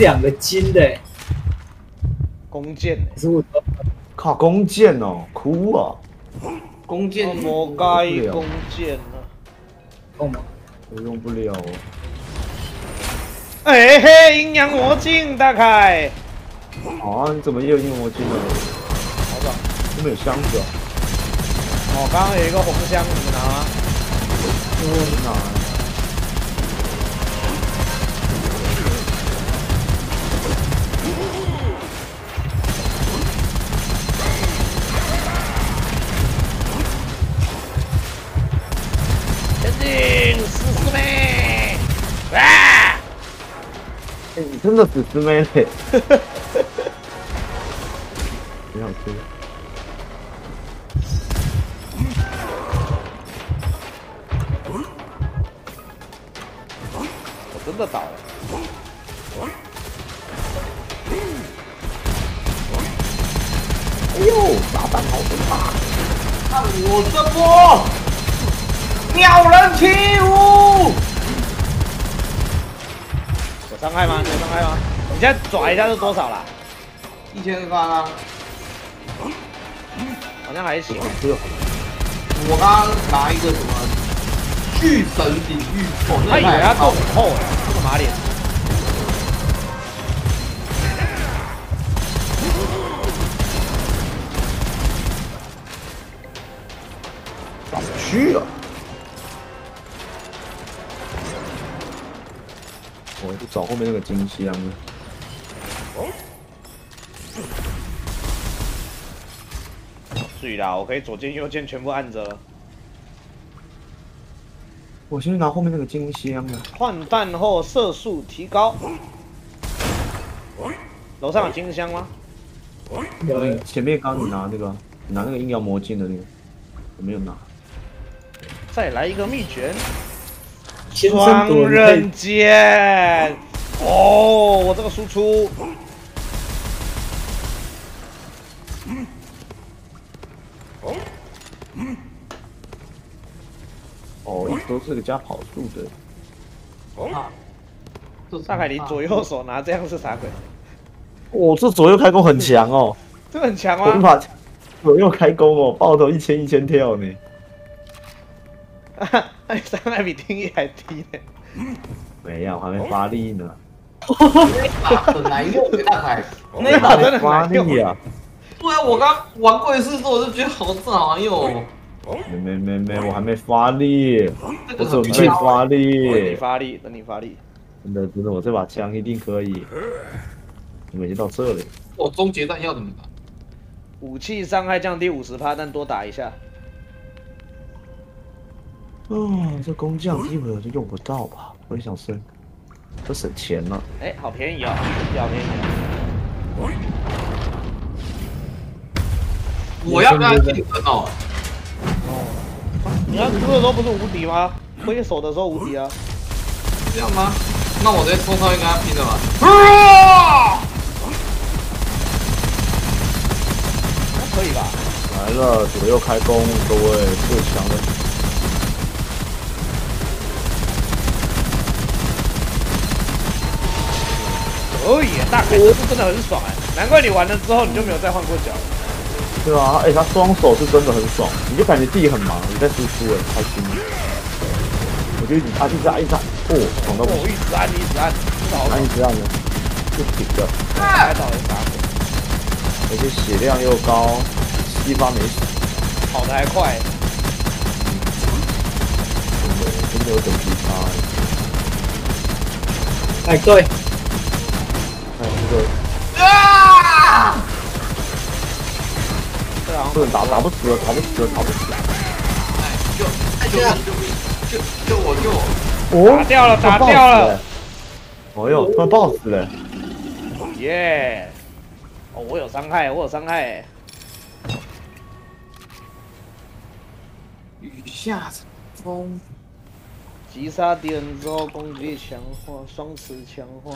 有两个金的、欸，弓箭欸可是我靠弓箭哦，哭啊！弓箭魔该弓箭啊！用吗？我用不了哦。哎嘿，阴阳魔镜大开，啊，你怎么也有用魔镜了？好爽！这边有箱子哦，哦，刚刚有一个红箱，你们拿吗？我拿。真的死师妹妹！很想吃。我真的倒了。哎呦，炸弹好可怕！看我这波鸟人起舞！有伤害吗？有伤害吗？你现在抓一下是多少啦？一千三啊！好像还行。这个我刚刚拿一个什么巨神领域，哦，那他以为他够够很厚哎，这个马脸。去了。找后面那个金箱了。至于啦，我可以左键右键全部按着了。我先去拿后面那个金箱啊。换弹后射速提高。楼上有金箱吗？有前面刚你拿那个，你拿那个阴阳魔镜的那个，我没有拿。再来一个秘诀，双躲刃剑。哦，我这个输出。哦，一直都是个加跑速的。啊！这大概你左右手拿这样是啥鬼？哦，这左右开弓很强哦，这个很强我吗？把左右开弓哦，爆头一千一千跳呢。那你伤害比定义还低呢。没有，还没发力呢。很难用，大海。那把真的很发难用力啊！对啊，我刚玩过一次之后，我就觉得好正好用哦。没没没没，我还没发力，我准备发力等你力。发力，等你发力。真的真的，我这把枪一定可以。我们已经到这里，我终结弹要怎么打？武器伤害降低五十趴，但多打一下。啊，这工匠一会儿就用不到吧？我也想升，这省钱了。哎、好便宜哦，好便宜哦。我要跟他竞争哦。你要出的时候不是无敌吗？挥手的时候无敌啊。这样吗？那我直接冲上去跟他拼了吧。啊可以吧？来了，左右开弓，各位最强的。可以，大凯这是真的很爽哎，难怪你玩了之后你就没有再换过脚。对啊，哎、他双手是真的很爽，你就感觉自己很忙，你在输出哎，开心。我觉得你按一直按一直按，哦，爽到不哦，行，一直按，一直按，真的好爽按一。直按的，不停的，开到底啥鬼？而且血量又高，激发没死，跑得还快。真的真的有等级差哎。哎，对，个啊！不能打，打不死了，打不死了，打不死了。哎，救！哎，救我！救救我！救我！哦打掉了，打这掉了欸。。哦哟，这 boss 嘞！耶！哦，我有伤害，我有伤害。雨下风。击杀敌人之后，攻击强化，双持强化，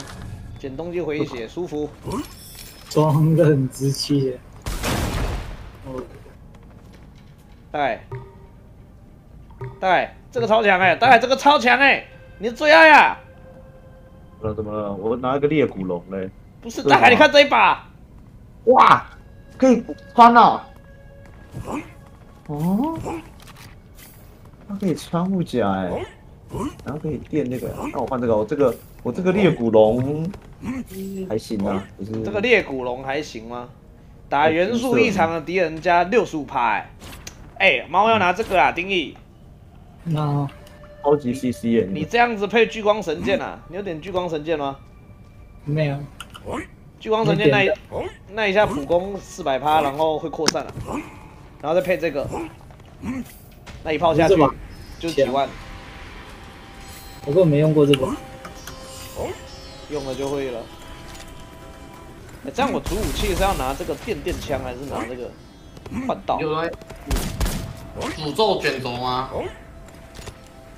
减东西回血，舒服。双刃之气。哦，大概，大概这个超强哎，大概这个超强哎，你的最爱啊！怎么了怎么了？我拿一个裂骨龙嘞！不是，大海，你看这一把，哇，可以穿了！哦，它可以穿护甲哎，然后可以垫那个。那我换这个，我这个我这个裂骨龙还行啊，就是。这个裂骨龙还行吗？打元素异常的敌人加六十五趴，哎，哎，猫要拿这个啊，丁义，那。超级 CC 耶！你。这样子配聚光神剑啊？你有点聚光神剑吗？没有，聚光神剑那一那一下普攻四百趴，然后会扩散了、啊。然后再配这个，那一炮下去就几万，我根本没用过这个。用了就会了。哎这样我主武器是要拿这个电电枪，还是拿这个换刀有人诅咒卷轴吗？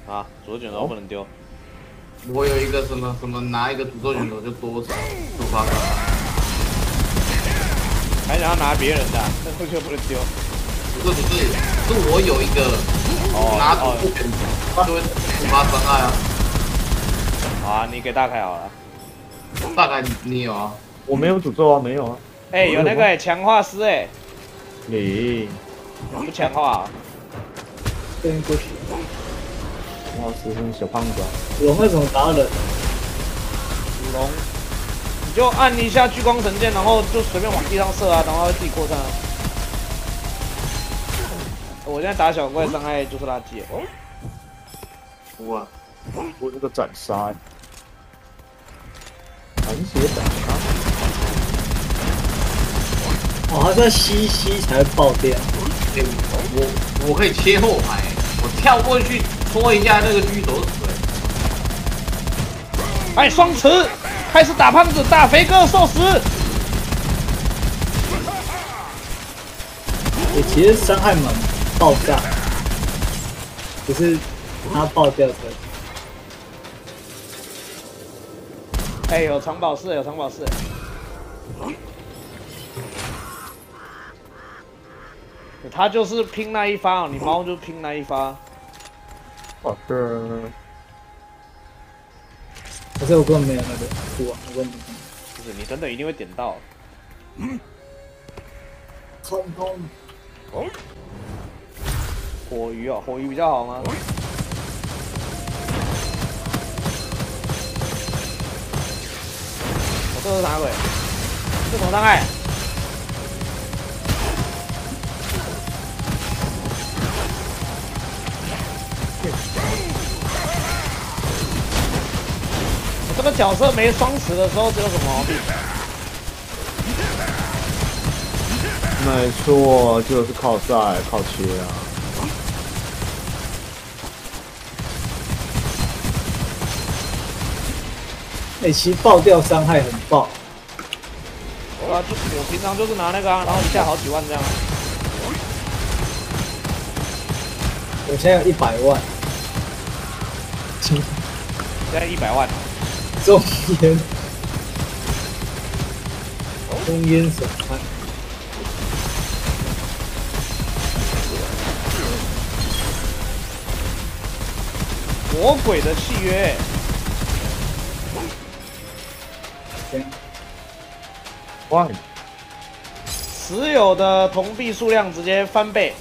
啊？诅咒卷轴不能丢，我有一个什么什么拿一个诅咒卷轴就多少多发发，还想要拿别人的、啊，这就不能丢。不是不是，是我有一个哦拿诅咒卷轴就会触发伤害啊。好啊，你给大凯好了。大概你有啊？我没有诅咒啊，没有啊。哎、有那个哎强化师哎，你不强化、啊？这边过去，哇，是那小胖子啊！我为什么打人？古龙，你就按一下聚光神剑，然后就随便往地上射啊，然后会自己扩散啊。我现在打小怪伤害就是垃圾哦。哇，我这个斩杀，残血斩杀，哦，它是要吸吸才会爆掉。哎我我可以切后排，我跳过去戳一下那个狙手水。哎，双持，开始打胖子，大肥哥受死。也其实伤害蛮爆炸，只是他爆掉才。哎，有藏宝室，有藏宝室。他就是拼那一发哦，你猫就拼那一发。我的可是我根本没有那个图啊，我根本没不是，你等等一定会点到。空空。火鱼哦，火鱼比较好吗？这是啥鬼？这什么伤害？我这个角色没双持的时候，这有什么？没错，就是靠赛靠切啊。哎、其实爆掉伤害很爆，啊，就我平常就是拿那个啊，然后一下好几万这样。我现在有一百万。现在一百万，中烟，中烟损害，魔鬼的契约，哇，持有的铜币数量直接翻倍，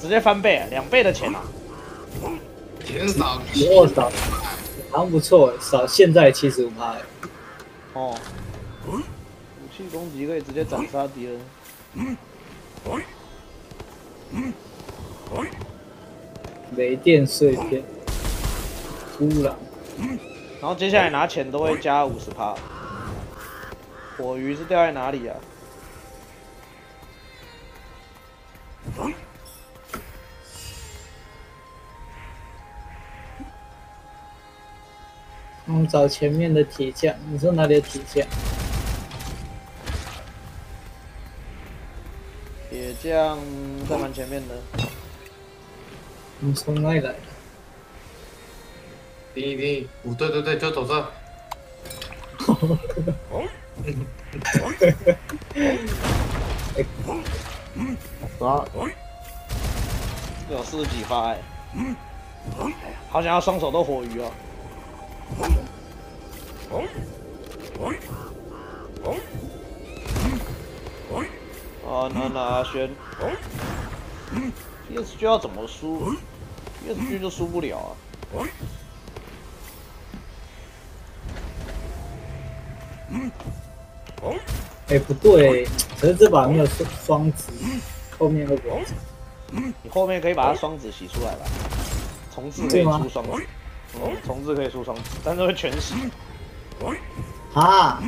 直接翻倍，两倍的钱啊！钱少比我少，好像不错哎，少现在七十五趴，哦，武器攻击可以直接斩杀敌人。雷电碎片，突然然后接下来拿钱都会加五十趴。火鱼是掉在哪里啊？嗯，找前面的铁匠，你说哪里的铁匠？铁匠在蛮前面的。你从哪里来的？第一第一，哦对对对，就走这。杀！有四十几发哎、好想要双手都火鱼哦。哦，那那阿轩，PSG 要怎么输？PSG 就输不了啊。哎，不对，可是这把没有双双子，后面会不会？你后面可以把它双子洗出来吧？重置可以出双子，嗯，重置可以出双子，但是会全洗。啊！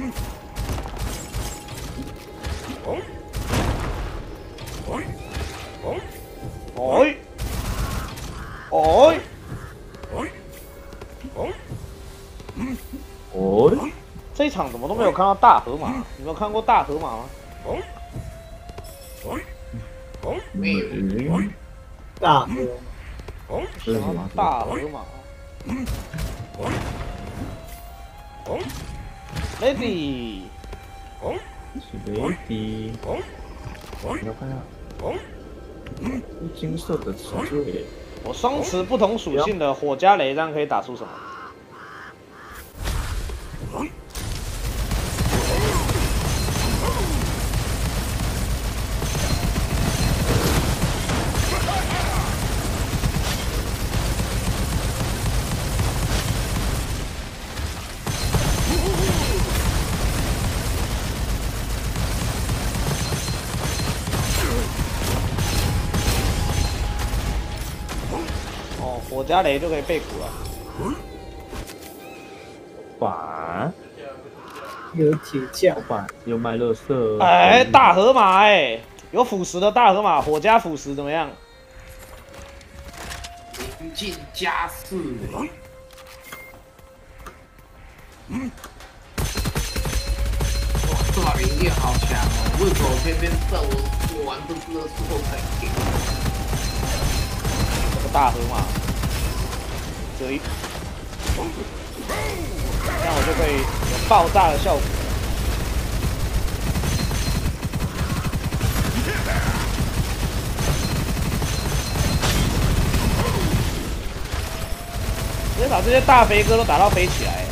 哦！哦！哦，这一场怎么都没有看到大河马？你没有看过大河马吗？没有。嗯，大河这是什么？大河马。Lady，是雷迪。你要看一下，金色的词缀，我双持不同属性的火加雷，这样可以打出什么？哦，火加雷就可以背骨了。板，有铁匠，板有卖乐色。哎，大河马哎，有腐蚀的大河马，火加腐蚀怎么样？临近加四，哇，这把灵力好强哦！为什么偏偏在我我玩的时候才给？这个大河马，这一，这样我就可以有爆炸的效果。直接把这些大飞哥都打到飞起来。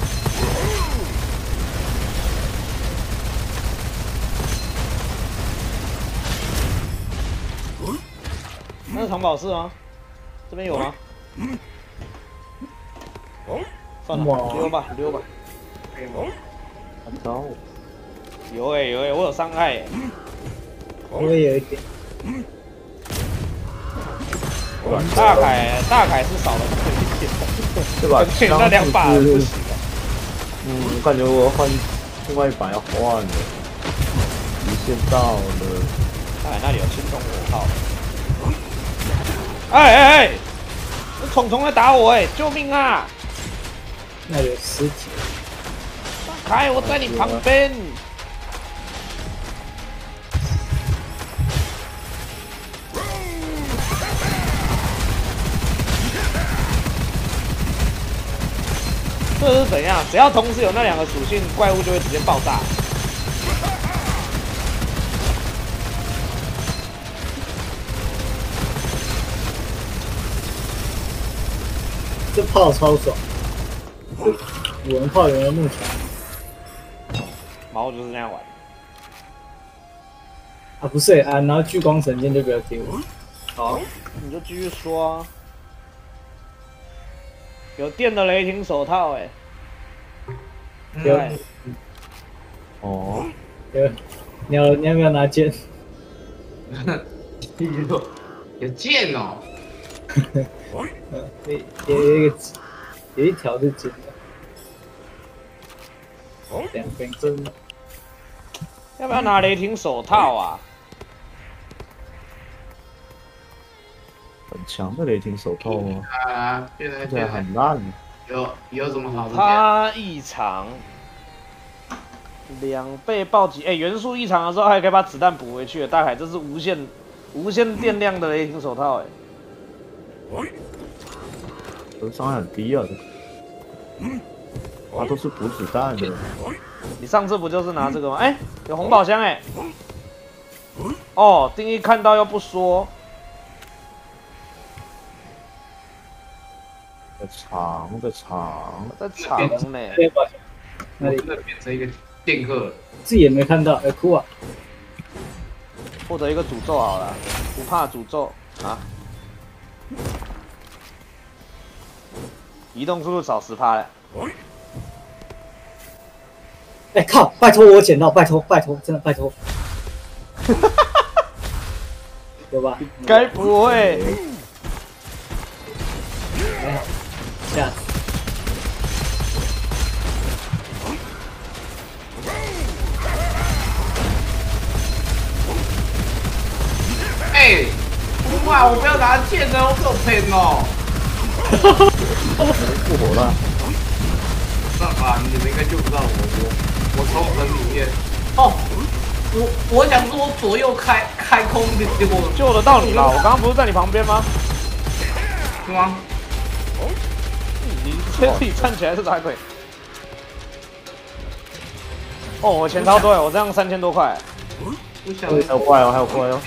那是藏宝室吗？这边有吗？算了，溜吧，溜吧。糟，有哎、有哎、我有伤害哎、我也有一点。大凯大凯是少了那么一点，这把而且那两把不是行了。嗯，我感觉我要换另外一把要换了，极限到了。大凯那里有轻松火炮。哎哎哎！那虫虫来打我哎、救命啊！那有尸体，大凯，我在你旁边。这是怎样？只要同时有那两个属性，怪物就会直接爆炸。这炮超爽。这文炮原来那么强毛就是那样玩。啊！不是啊，然后聚光神剑就不要给我。好，你就继续说啊。有电的雷霆手套哎、有哎哦，有，你要你要不要拿剑？有有剑哦，嗯，有有有一个有一条是金的，两分针。要不要拿雷霆手套啊？很强的雷霆手套哦，啊，现在看起来现在很烂。有有什么好的剑？他异常两倍暴击，哎、元素异常的时候还可以把子弹补回去。大海，这是无限无限电量的雷霆手套哎、这伤害很低啊，它都是补子弹的。你上次不就是拿这个吗？哎、有红宝箱哎、哦，定义看到又不说，长的长，在藏呢。对吧？那里我真的变成一个电客了。自己也没看到，哎、哭啊！获得一个诅咒好了，不怕诅咒啊！移动速度少十趴了，哎、靠！拜托我捡到，拜托拜托，真的拜托。有吧？该不会？还好，这样！哎，哇！我不要拿剑的，我好喷哦。复活了，办法，你们应该救不到我，我我从门里面。哦，我我想说，我左右开开空的，结果救得到你吧？我刚刚不是在你旁边吗？是吗？你直接自己站起来是啥鬼？哦，我钱超多哎，我这样三千多块。我想还有怪哦，还有怪哦。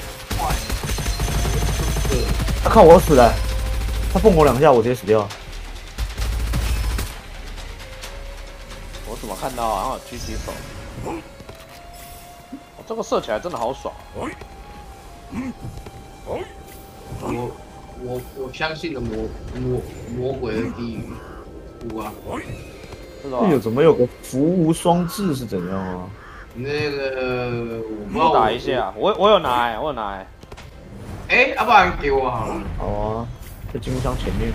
他看我死了，他蹦我两下，我直接死掉。怎么看到啊？然后举起手，哦这个射起来真的好爽。我我我相信了魔魔魔鬼的地狱，五啊，是吧哎？呦，怎么有个福无双至是怎样啊？那个我不打一。下，我我有拿哎，我有拿哎。哎，要不然给我好了。好啊，在金库箱前面。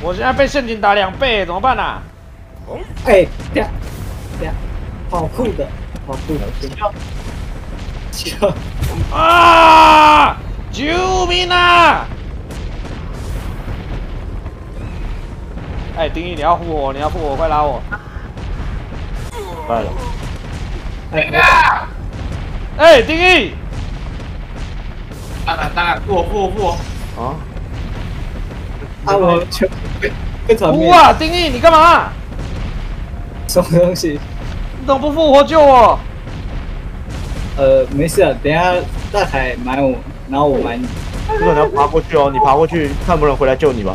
我现在被陷阱打两倍，怎么办啊？哎、等下等下，好酷的，好酷的，笑笑，啊！救命啊！哎，丁一，你要护我，你要护我，快拉我！快了，哎、啊！哎，丁一，当然当然，付我护我护我。啊！啊，我全被被团灭，护啊！丁一，你干嘛？什么东西？你怎么不复活救我？呃，没事啊，等下大海埋我，然后我埋你。这个你要爬过去哦，你爬过去，看有没有人回来救你吧。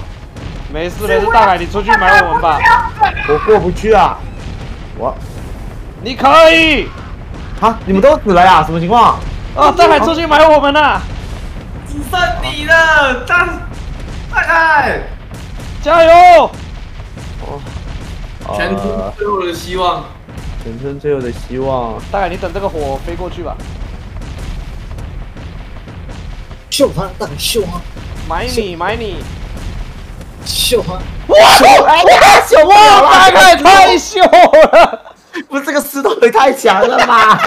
没事没事，大海，你出去埋我们吧。我过不去啊！我你可以啊，你们都死了呀？什么情况？啊！大海出去埋我们了！只剩你了，大大海加油！全出呃最后的希望。全村最后的希望。大海，你等这个火飞过去吧。秀他，大凯秀他，买你买你！秀他！哇！什么？大海太秀了！不是这个石头也太强了吧？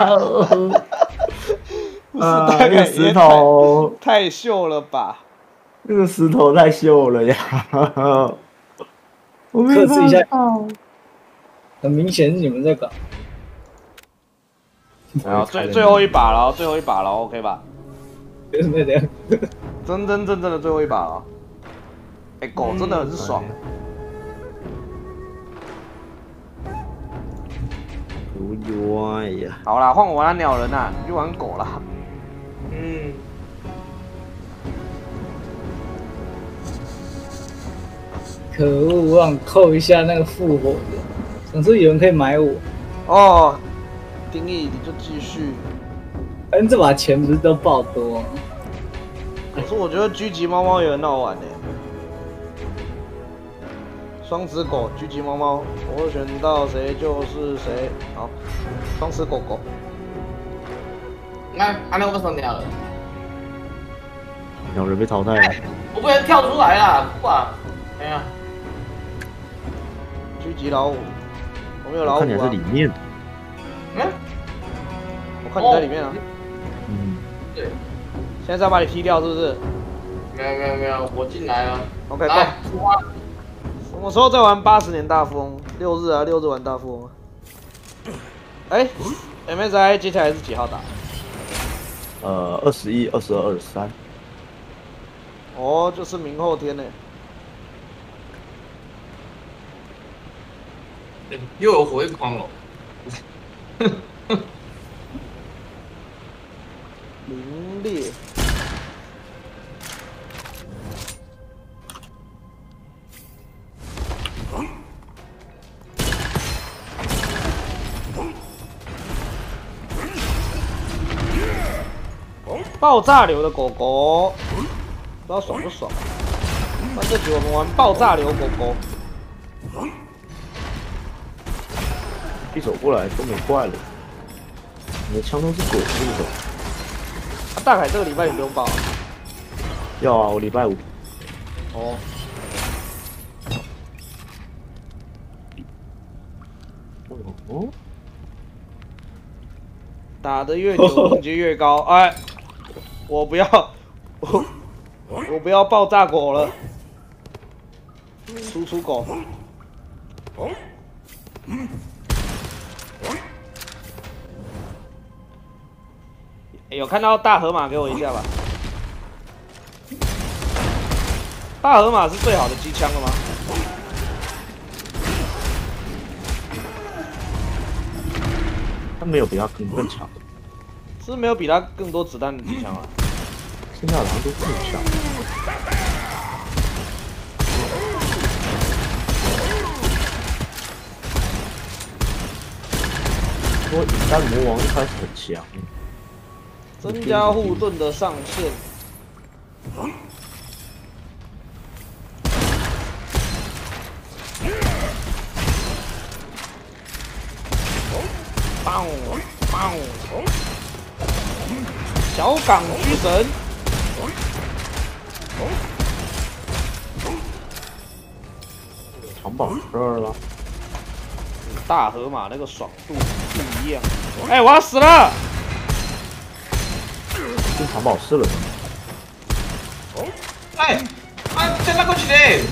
不是呃大概那个石头，太秀了吧？那个石头太秀了呀！我没克制一下很明显是你们在搞。然后 最最后一把了，最后一把了，OK 吧？就是那样。真真正正的最后一把了。哎，狗真的很爽。不冤呀！好啦，换我玩鸟人啦，你就玩狗啦。嗯，可恶，我想扣一下那个复活的，想说有人可以买我，哦，丁义你就继续。反正这把钱不是都爆多？可是我觉得狙击猫猫也很好玩呢。双子狗，狙击猫猫，我选到谁就是谁。好，双子狗狗。那啊那个不成鸟了，鸟人被淘汰了，我不能跳出来啦，哭啊！哎呀，狙击老虎，我没有老虎啊我看你还是里。面。嗯，我看你在里面啊。嗯，对，现在是要把你踢掉是不是没有没有没有，我进来了。？OK，来够。出发。什么时候再玩八十年大富翁？六日啊，六日玩大富翁啊。哎、m s i 接下来是几号打？呃，二十一、二十二、二十三，哦，就是明后天呢。又有火焰狂龙。凌厉。爆炸流的狗狗，不知道爽不爽？那这局我们玩爆炸流狗狗。一走过来都没怪了。你的枪都是鬼是不是？啊大凯这个礼拜你不用报啊。要啊，我礼拜五。哦。哦，打的越久等级越高，哎，我不要，我 我不要爆炸狗了，输出狗。欸有看到大河马给我一下吧？大河马是最好的机枪了吗？他没有比他更更强，是没有比他更多子弹的机枪啊？现在好像都更强。说引弹魔王一开始很强，增加护盾的上限。棒棒，小港居神，长宝这儿了，大河马那个爽度不一样。哎、我要死了！进长宝室了。哎，哎，再拉过去嘞！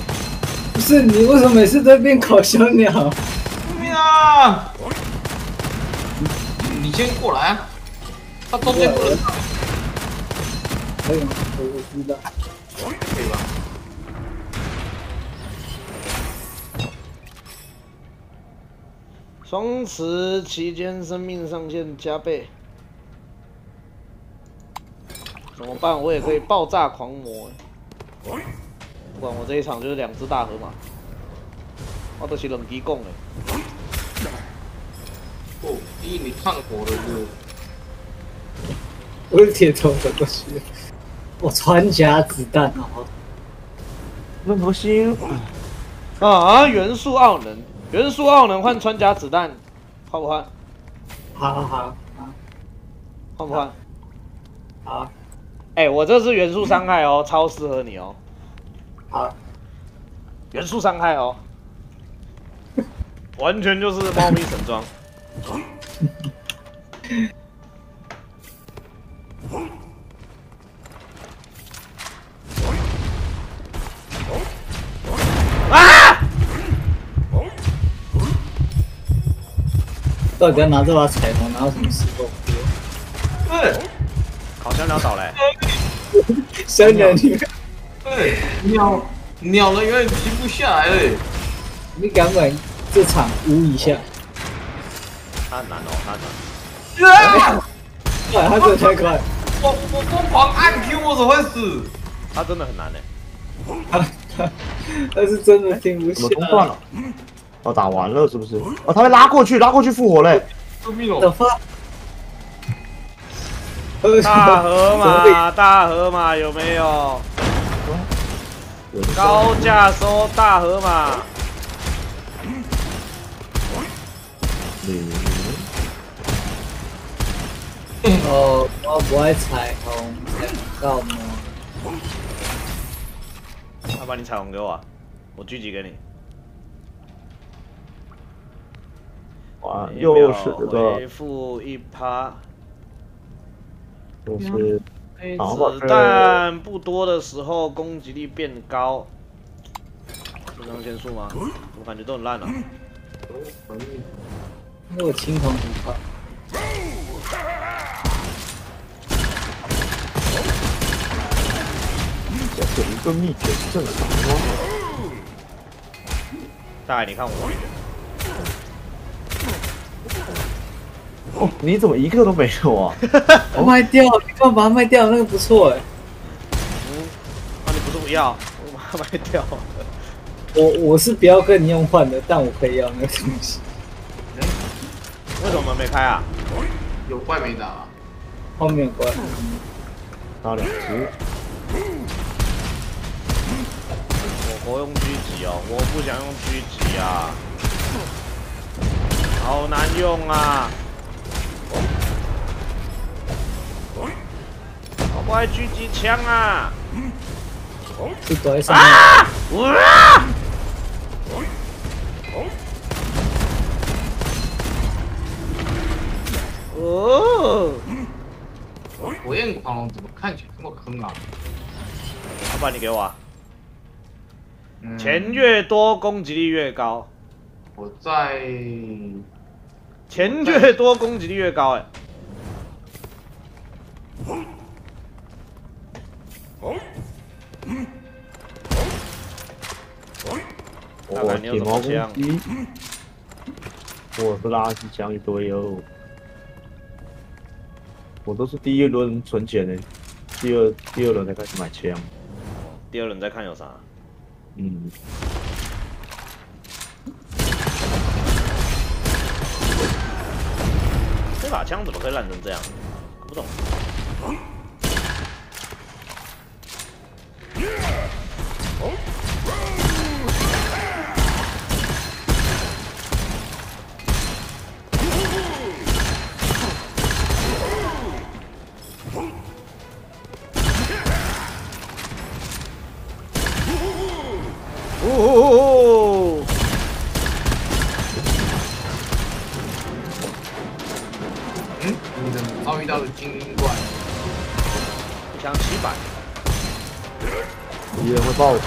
不是你为什么每次都变烤小鸟？救命啊！你先过来啊！他中间不能上，可以吗？我我知道。可以吧？双持期间生命上限加倍，怎么办？我也可以爆炸狂魔。不管我这一场就是两只大河马，我都是冷机供的。哦，第一你看火了是我是铁头走过去，我穿甲子弹哦，任何心，啊，元素奥能，元素奥能换穿甲子弹，换不换？好好好换不换？好哎、我这是元素伤害哦，超适合你哦，好，元素伤害哦，完全就是猫咪神装。啊！到底要拿这把彩虹，拿到什么时候？对好像鸟倒嘞、小鸟你对，鸟鸟了有点停不下来了。你敢不敢这场无一下？他很难哦，他很难。啊！哇，他真的太快，我我疯狂按 Q，我怎么会死？他真的很难呢。他他他是真的听不下怎么。中断了？哦，打完了是不是？哦，他被拉过去，拉过去复活嘞。救命哦！大河马，大河马有没有？高价收大河马。嗯哦，我不爱彩虹，彩虹告吗？要把你彩虹给我、啊，我狙击给你。哇，又秒是个回复一趴。又是好子弹不多的时候，攻击力变高。肾上腺素吗？我感觉都很烂了、因为我青铜不怕。这是一个秘诀是正常吗？大爷你看我哦，你怎么一个都没有啊？我 卖掉，你干嘛把它卖掉？那个不错哎，嗯，啊，你不是不要，我把它卖掉。我我是不要跟你用换的，但我可以要那个东西。为什么门没开啊？有怪没打啊？后面怪。打两只，我我用狙击哦，我不想用狙击啊，好难用啊！我不爱狙击枪啊！是躲在上面。啊！哇！哦，火焰狂龙怎么看起来这么坑啊？老板你给我啊，嗯钱越多攻击力越高，我在钱越多攻击力越高，哎，大我铁毛什么枪攻击，我是垃圾枪一堆哦。我都是第一轮存钱的，第二第二轮才开始买枪。第二轮再看有啥。嗯，这把枪怎么会烂成这样？不懂。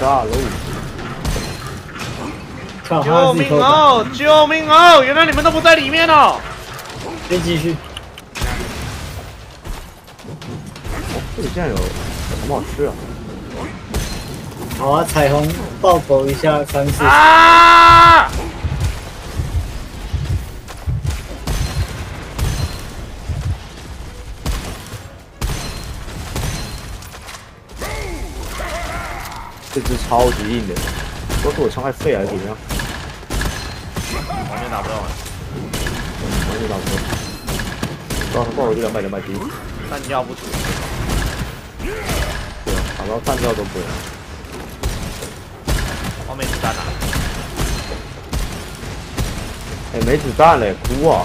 炸喽！救命。哦！救命哦！原来你们都不在里面哦！先继续。这里竟然有，什么好吃啊？好啊，彩虹爆头一下三次。啊！这只超级硬的，都是我伤害废还是怎么样？完全打不到啊！完全打不到。到爆我就两百两百滴，弹药不足，对啊，打到弹药都不会。我没子弹啊！哎、没子弹嘞，哭啊！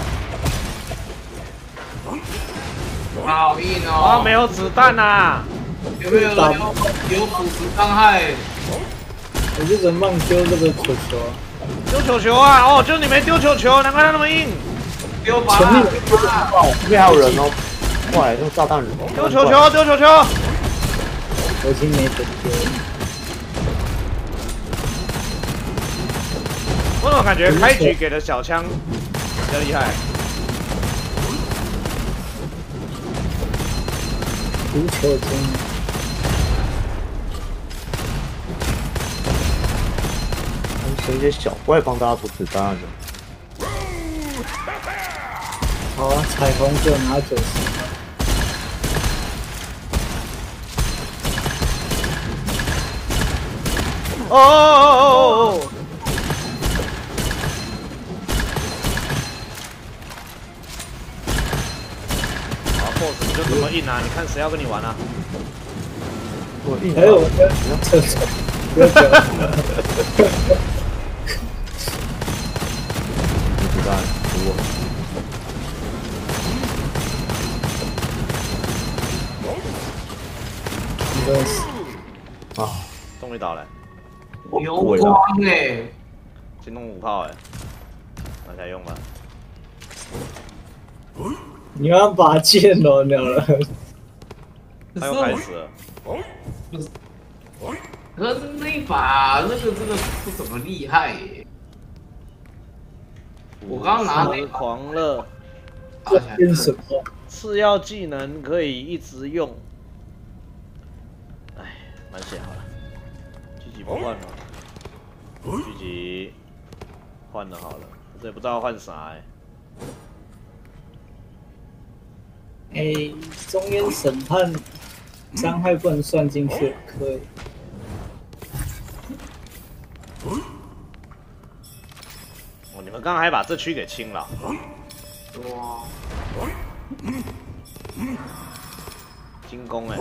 好硬哦！我没有子弹啊！有没有人有有腐蚀伤害？我就只能慢丢这个球球啊。丢球球啊！哦，就你没丢球球，难怪他那么硬。丢吧！前面丢吧！这边还有人哦，过来用炸弹人。丢球球，丢球球！我已经没得丢了。我怎么感觉开局给的小枪比较厉害？足球精，一些小怪帮大家补子弹的。好啊，彩虹就拿九十。哦哦哦哦哦！好，boss 你就这么硬啊？你看谁要跟你玩啊？我硬还有我要讲。有鬼光了！哎！进攻五炮哎，拿起来用吧。你要把剑了了了，他又开始了，可是那一把那个真的不怎么厉害耶，我刚刚拿那是狂热变什么？次要技能可以一直用。哎，蛮血好了，狙击不换了，狙击换了好了，这也不知道换啥哎。哎，中间审判伤害不能算进去，可以。哦，你们刚刚还把这区给清了，哇，进攻哎，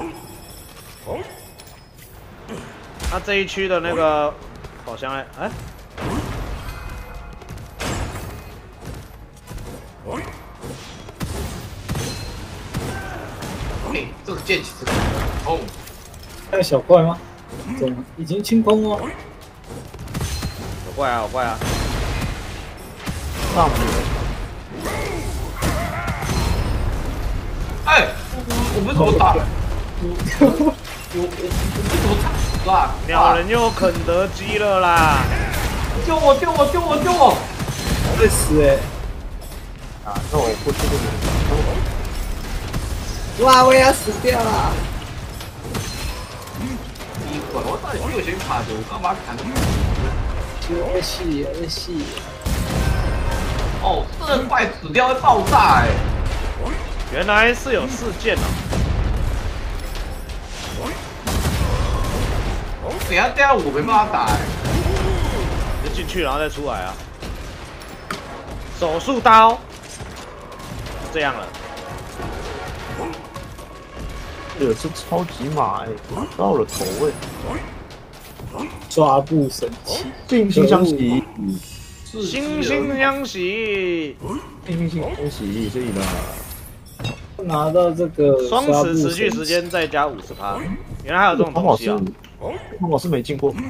那这一区的那个宝箱哎，哎，哎，这个剑其实很痛。还有小怪吗？怎么已经清空了？有怪啊有怪啊！上面哎，我我们怎么打？我我我们怎么打？啊！鸟人又肯德基了啦！救我！救我！救我！救我！会死哎！啊，那我不这个哇，我也要死掉了！奇怪，我到底没有先卡的，我干嘛砍？游戏游戏，哦，这个怪死掉会爆炸哎！原来是有事件哦。等下这样我没办法打哎。就进去然后再出来啊！手术刀，这样了。这个是超级马哎，到了口味，抓布神器，惺惺相惜，惺惺相惜，惺惺相惜，所以呢，拿到这个双持持续时间再加五十趴。原来还有这种东西啊！，汤老师没进过，没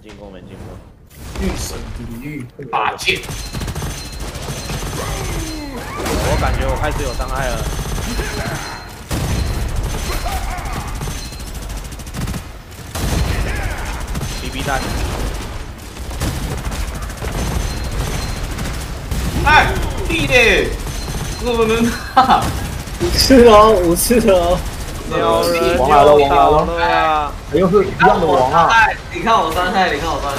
进攻，没进过。御神地狱八剑，我感觉我开始有伤害了。BB 弹，哎，弟弟，我能啊！五次哦，五次哦，王来了又倒王了啊！又是一样的王啊，你看我伤害，你看我伤害。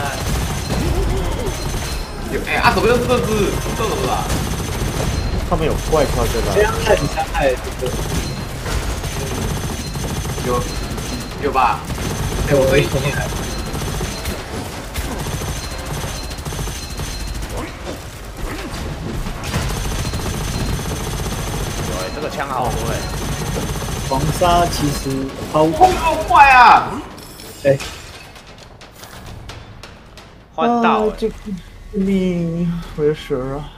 哎啊，怎么又是这只？这怎么了？上面有怪跳这个，这样太伤害。有有吧？哎，我飞起来。对，这个枪好多哎。黄沙其实超空这么快啊！哎，换到哎，啊这个命我也是啊，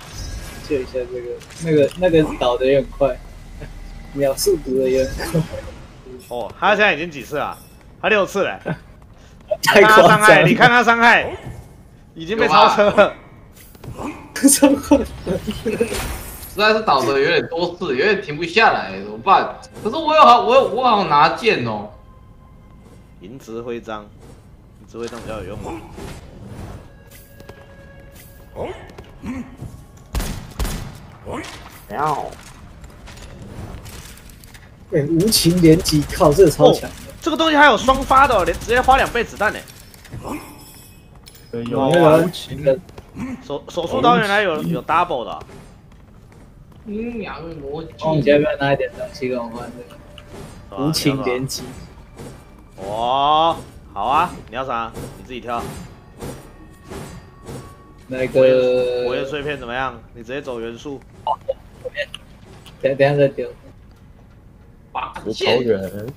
救一下这个，那个那个倒的也很快，秒速读的也很快，哦，他现在已经几次了？他六次了。太夸张了，你看他伤害，已经被超车了。超夸张。实在是倒的有点多次，有点停不下来，怎么办？可是我有好，我有我好拿剑哦。银质徽章，银质徽章比较有用吗？喵，哎，无情连击，靠，这个超强的，这个东西还有双发的、哦，连直接花两倍子弹呢。有无情情的手手术刀原来有有 double 的啊、阴阳魔哦，你要不要拿一点东西给我换这个无情连击？哦，好啊，你要啥？你自己挑。那火焰火焰，碎片怎么样？你直接走元素。等等下再丢。八石头剑，人，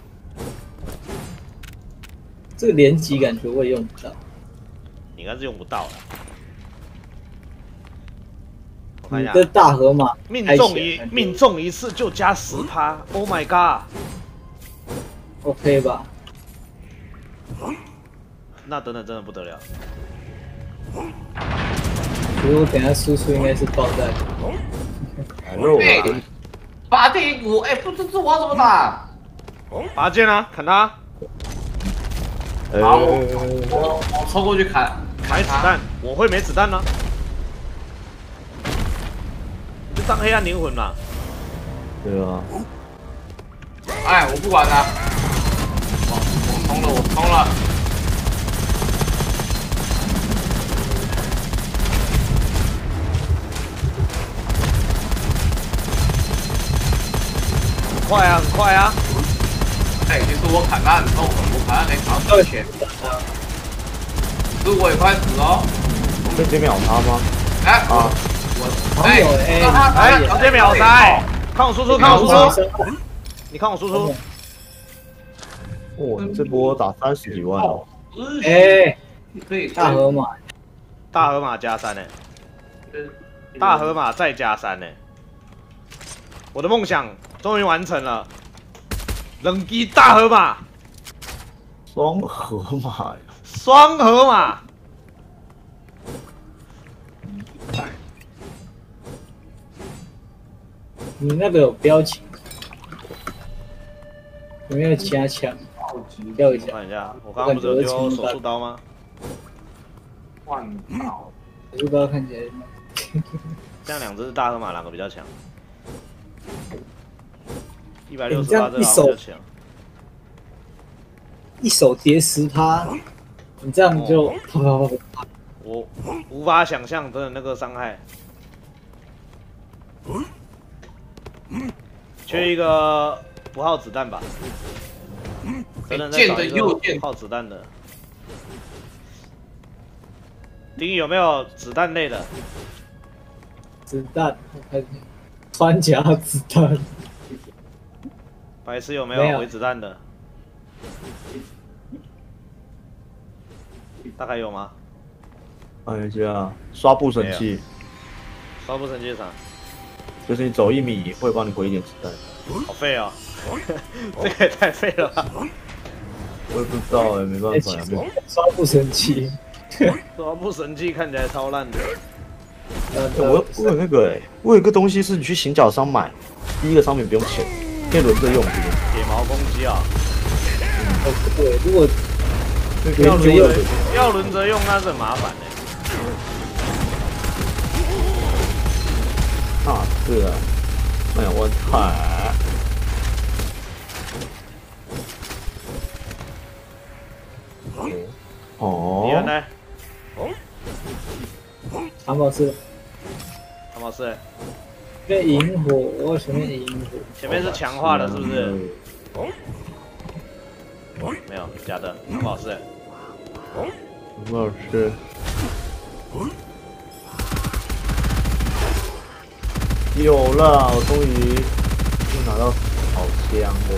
这个连击感觉我也用不到，你应该是用不到的。我看一下，你的大河马命中一命中一次就加十趴，Oh my god！OK 吧？那等等真的不得了。如果等下输出应该是爆炸。来肉哎啊，八地鼓，哎，不知这我怎么打？拔剑啊，砍他，好，我哎我我冲过去砍砍子弹，我会没子弹呢、就上黑暗灵魂了。对啊，哎，我不管他，我我冲了，我通了。很快啊，很快啊！哎，其实我砍他很痛，我砍他没砍到血，可是我也快死了哦。我可以直接秒他吗？哎，啊，哎哎，直接秒杀！哎，看我输出，看我输出，你看我输出，哇，你这波打三十几万哦，哎，可以大河马，大河马加三呢、呃大河马再加三呢、我的梦想终于完成了，冷机大河马，双河马呀，双河马，你那个有标情，有没有其他枪？标一下，看一下，我刚刚不是有丢手术刀吗？换刀，我不知道看起来这样两只大河马哪个比较强？一百欸六十八这个好像比较强。一手叠十趴，你这样就我无法想象真的那个伤害。缺一个不耗子弹吧？真的在找一个不耗子弹的。丁有没有子弹类的？子弹，我看见穿甲子弹，白痴有没没有有回子弹的？大概有吗？看一下刷布神器，刷不成机场，就是你走一米会帮你回一点子弹。好废哦！这个也太废了吧！我也不知道哎，没办哎，法呀。刷不生气，刷不神器看起来超烂的。呃欸我我有那个哎，我有一个东西是你去行脚商买，第一个商品不用钱，可以轮着用？铁毛攻击啊！哦对，如果要轮轮着用要轮着用，那是很麻烦的。啊，是啊，那有问题。哦你，原来长保是唐老师这萤火，我前面萤火，前面是强化的，是不是？哦没有，假的，唐老师。什么是？有了，我终于又拿到好枪的。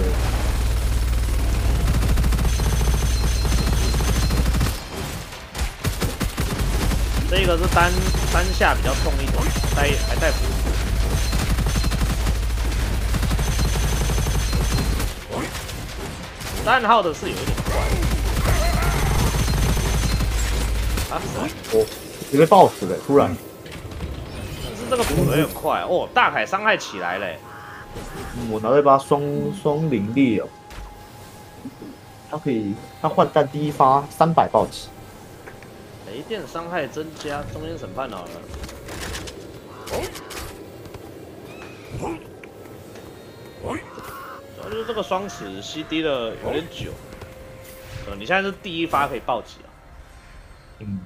这个是单单下比较痛一点，带还带辅助。单号的是有一点怪。啊，是我直接爆死了，突然。这个补的很快哦，大凯伤害起来嘞。嗯我拿到一把双双灵力哦，他可以，他换弹第一发三百暴击，雷电伤害增加，中间审判好了。哦主要就是这个双齿 CD 的有点久。呃，你现在是第一发可以暴击啊。嗯，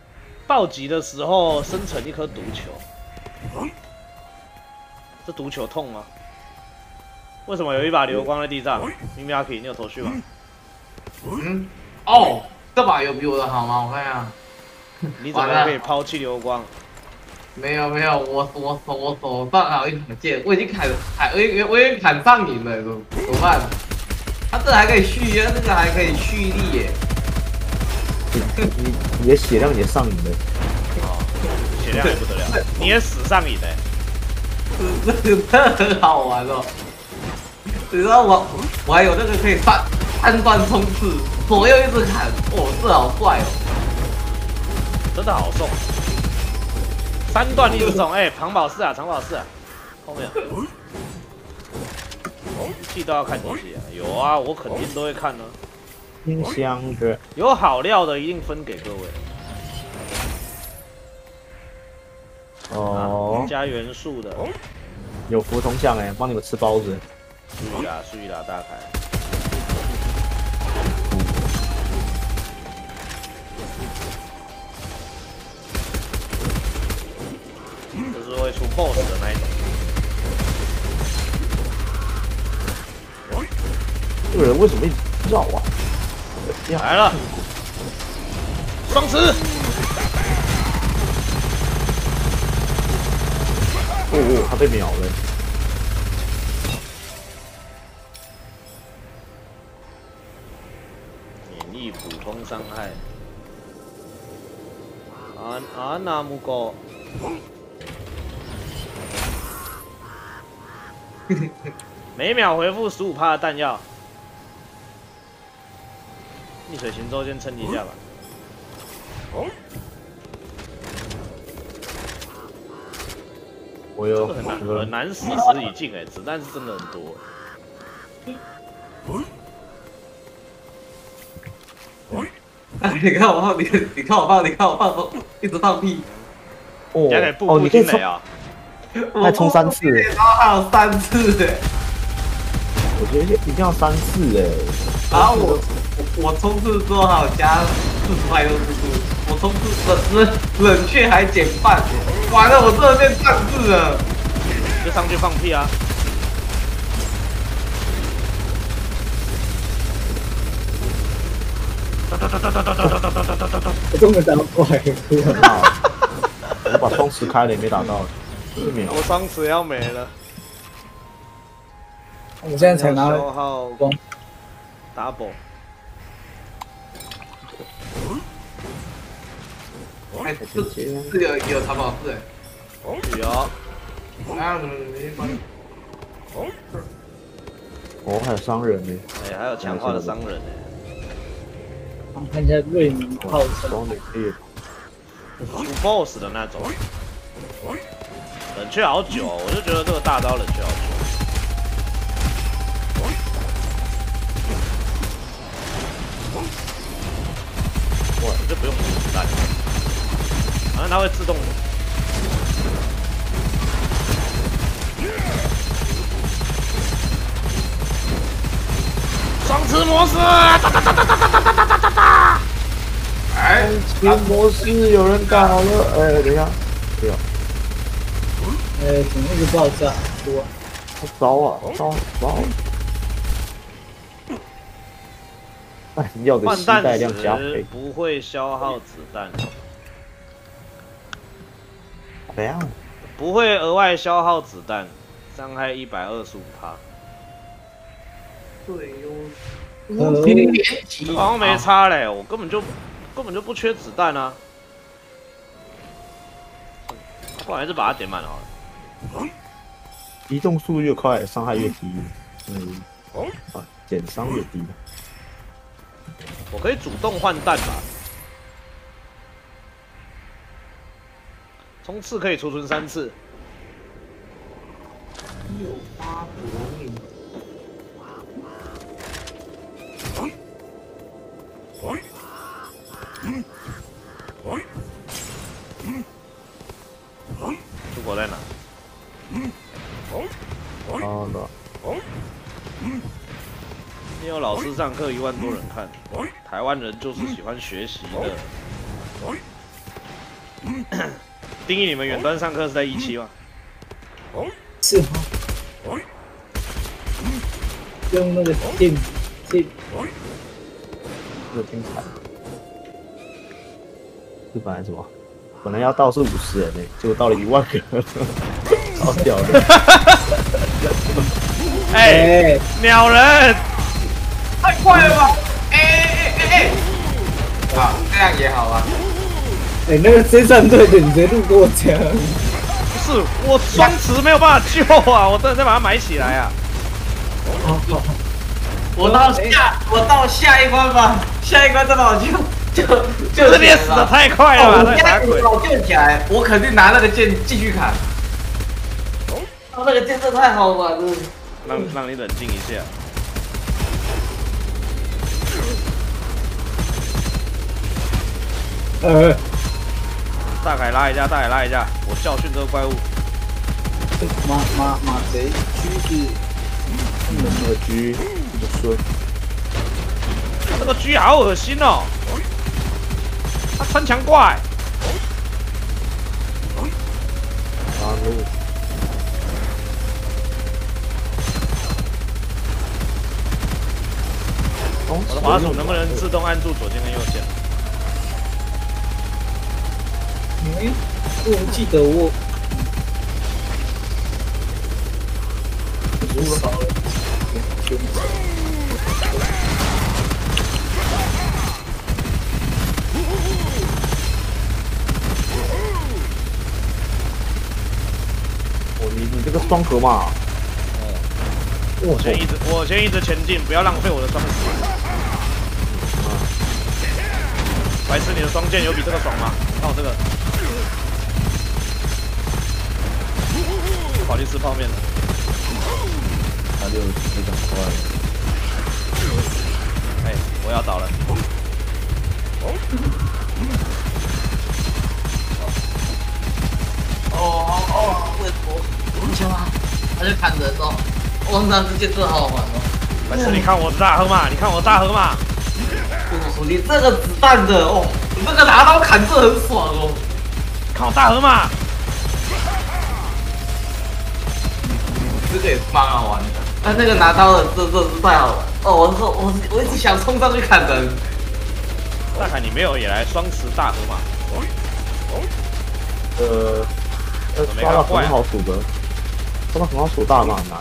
暴击的时候生成一颗毒球。这毒球痛吗？为什么有一把流光在地上？咪咪阿皮你有头绪吗？嗯，哦，这把有比我的好吗？我看一下，你怎么可以抛弃流光？没有没有，我我手我手上还有一把剑，我已经砍砍，我已我已经砍上瘾了，怎么怎么办？他这还可以续，他这个还可以蓄力耶，你你的血量也上瘾了，量也不得了，你也死上瘾嘞。这个真的很好玩哦。你知道我我还有那个可以三三段冲刺，左右一直砍，哦，这好帅哦。真的好送。三段一直送，哎、藏宝四啊，长宝四啊，后面。气都要看东西啊，有啊，我肯定都会看呢、冰箱着。有好料的一定分给各位。哦，加元素的，有服铜像哎，帮你们吃包子。注意啦，注意啦，大开。这是会出 BOSS 的那一种。这个人为什么一直绕啊？你来了，双持，哦哦，他被秒了。免疫普通伤害。啊啊，那木狗。每秒回复十五帕的弹药。逆水行舟先撑一下吧。我有这个很难这个很难死时已尽哎，子弹是真的很多。哎，你看我放你，你看我放，你看我放，一直放屁。哦哦，你可以冲，啊！再冲三次欸然后还有三次哎，我觉得一定要三次哎。然后我我我冲刺之后还有加四十块的速度，我冲刺冷冷冷却还减半，完了我真的变战士了。就上去放屁啊！我这么打怪，很好，我把双持开了也没打到，一秒。我双持要没了，我现在才拿光 double。哎，这这个有淘宝四哎，有，啊怎么没帮你？哦，还有商人呢，哎，还有强化的商人呢，看一下瑞明炮出 BOSS 的那种。冷却好久哦，我就觉得这个大招冷却好久。哇，这不用子弹，好像它会自动。双持模式，哒哒哒哒哒哒哒哒哒哒哒！哎，持模式有人搞了，哎，等一下，不要，哎，怎么一直爆炸？多好糟啊，糟糟。哎，要的携带量加倍，不会消耗子弹，怎样？不会额外消耗子弹，伤害一百二十五趴。对哟，呃五年级好像没差嘞，我根本就根本就不缺子弹啊。不然还是把它点满好了。移动速度越快，伤害越低。嗯，啊，减伤越低。我可以主动换弹吧。冲刺可以储存三次。六八国命。出国在哪？好的，你有老师上课一万多人看，台湾人就是喜欢学习的。定义你们远端上课是在一期吗？是吗？用那个电电这个精彩。这本来什么？本来要到是五十人呢，结果到了一万个，超屌的。哎、哎，鸟人，太快了吧！哎哎哎哎！好，这样也好啊。哎，那个 C 战队的，你直接路过这样，不是我双持没有办法救啊，我真的再把它埋起来啊。好好好，我到下，我到下一关吧，下一关再把我救就就这。边死的太快了吧，哦，那我现在个打鬼把。我救起来，我肯定拿那个剑继续砍。哦，那个剑真太好玩了。让让你冷静一下。呃，大凯拉一下，大凯拉一下，我教训这个怪物。马马马贼狙是那个狙这么顺，这个狙好恶心哦，他穿墙怪。啊，路我的滑鼠能不能自动按住左键跟右键？哎，我记得我。输了。哦，你你这个双核嘛。我先一直，我先一直前进，不要浪费我的双核。白痴，你的双剑有比这个爽吗？看我这个。跑去吃泡面了。他就非常快。哎，我要倒了。哦哦哦，为什么？足球啊，他就砍人哦。汪山之剑真的好好玩哦。没事，你看我的大河马，你看我的大河马，我你这个子弹的哦，你这个拿刀砍这很爽哦。看我大河马。这个也是蛮好玩的。他那个拿刀的，这这是太好玩哦！我说我我一直想冲上去砍人。大凯，你没有也来双持大河马？呃，呃，抓到很好数的，抓到很好数大嘛很难。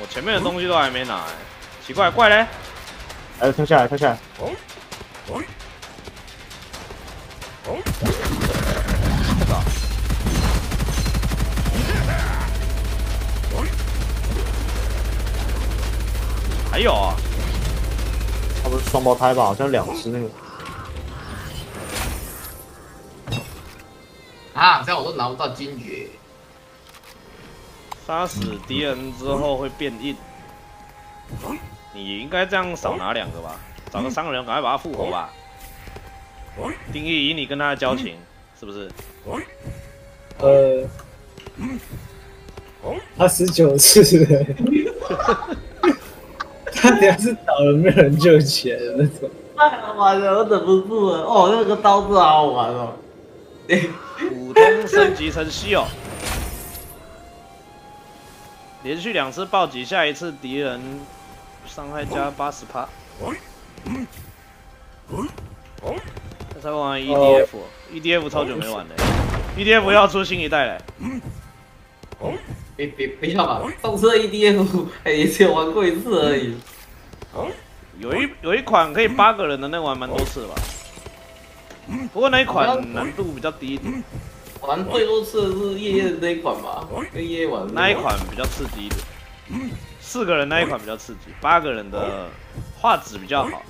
我前面的东西都还没拿、欸，奇怪，怪嘞！哎，跳下来，跳下来。还有啊，他不是双胞胎吧？好像两只那个。啊，这样我都拿不到金爵。杀死敌人之后会变硬。你应该这样少拿两个吧？找个商人赶快把他复活吧。定义以你跟他的交情，是不是？呃，他十九次了，他等下是倒了没有人救起来的那种。太好玩了，我忍不住了。哦，那个刀子好好玩哦。普通升级成稀有，连续两次暴击，下一次敌人伤害加八十趴。这才玩 EDF，EDF 超久没玩了，EDF 要出新一代嘞。别别不要吧，上次的 EDF 哎也只有玩过一次而已。有一有一款可以八个人的，那玩蛮多次的吧。不过那一款难度比较低一点，玩最多次的是夜夜的那一款吧，跟夜夜玩的那一款比较刺激一点。四个人那一款比较刺激，八个人的画质比较好，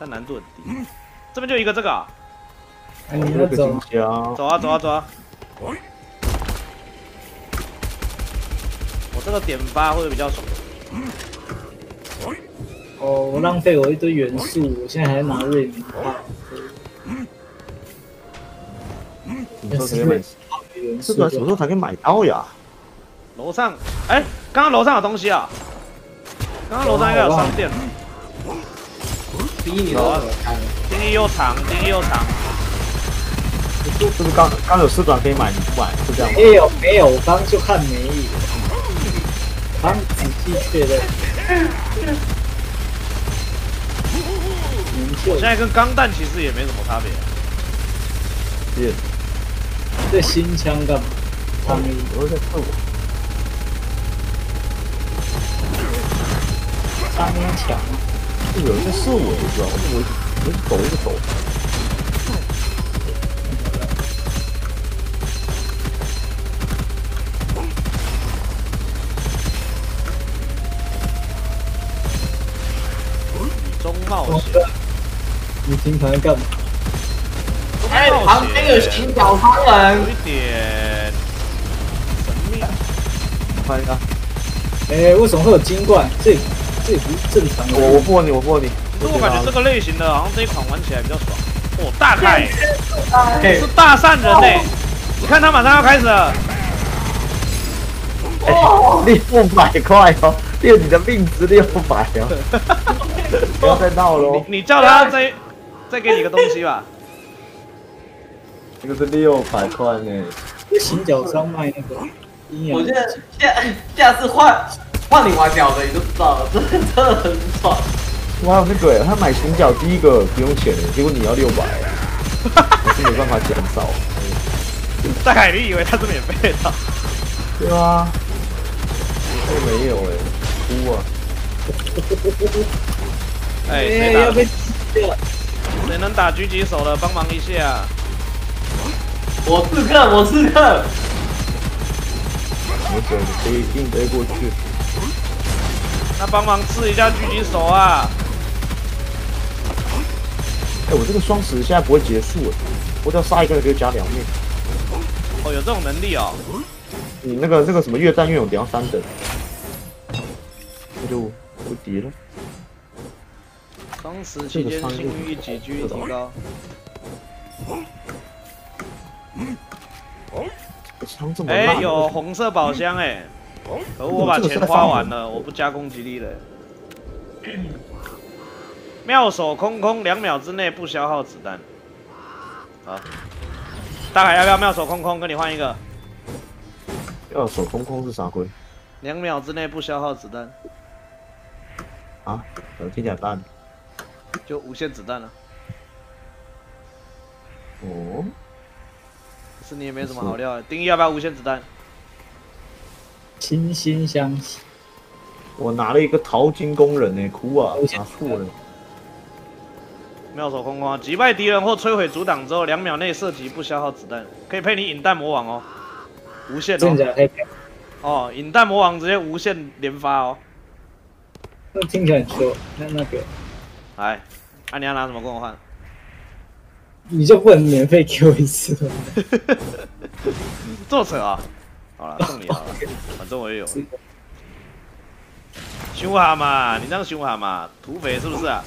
但难度很低。这边就一个这个、啊，哎，你那种枪，走啊走啊走啊！我这个点发会比较爽。哦，我浪费我一堆元素，我现在还拿瑞明画。什么时候才可以买？这个什么时候才可以买到呀？楼上，哎、刚刚楼上有东西啊！刚刚楼上应该有商店，逼你都怎么看？定义又长，定义又长。是不是刚刚有四转可以买，你不买是这样吗？没有没有，我刚就看没有，刚仔细确认。我现在跟钢弹其实也没什么差别。是，这新枪干嘛？他们我在看我。枪强，是有人在射我，不知道，我我抖一直抖。冒险，你平常干嘛？哎，旁边有行脚商有人，一点神秘。看一下，哎、为什么会有金冠？这这也不是正常的。我我破你，我破你。可是我感觉这个类型的，好像这一款玩起来比较爽。哦，大凯哎是大善人呢、你看他马上要开始了。六百块哦，六你的命值六百哦，不要再闹了哦，你叫他再再给你个东西吧。这个是六百块呢。行脚商卖那个我现在下下次换换你玩鸟的，你就知道了，真的真的很爽。我还有那个耶，他买行脚第一个不用钱的，结果你要六百，我是没办法减少。大凯，你以为他是免费的？对啊，都没有哎，哭啊！哎、哎、谁打要被。谁能打狙击手的，帮忙一下。我刺客，我刺客，么走你，可以硬背过去。那帮忙刺一下狙击手啊！哎、我这个双十现在不会结束哎，我只要杀一个人可以加两命。哦，有这种能力哦。你那个那个什么越战越勇点到三等，那就无敌了。双十期间幸运一级狙提高。哎、烂，有红色宝箱哎、可恶我把钱花完了，我不加攻击力了。妙手空空，两秒之内不消耗子弹。好，大海要不要妙手空空？跟你换一个，妙手空空是啥鬼两秒之内不消耗子弹，啊？呃，听起来烂。就无限子弹了。哦，是你也没什么好料啊。丁一要不要无限子弹？惺惺相惜。我拿了一个淘金工人呢，哭啊我，想拿错了。妙手空空啊！击败敌人或摧毁阻挡之后，两秒内射击不消耗子弹，可以配你引弹魔王哦，无限真哦。假黑白，哦，引弹魔王直接无限连发哦。那听起来很秀。那那个来，啊你要拿什么跟我换？你就不能免费给我一次吗？这么扯啊！好了，送你好了，反正我也有。凶蛤蟆，你那个凶蛤蟆，土匪是不是啊？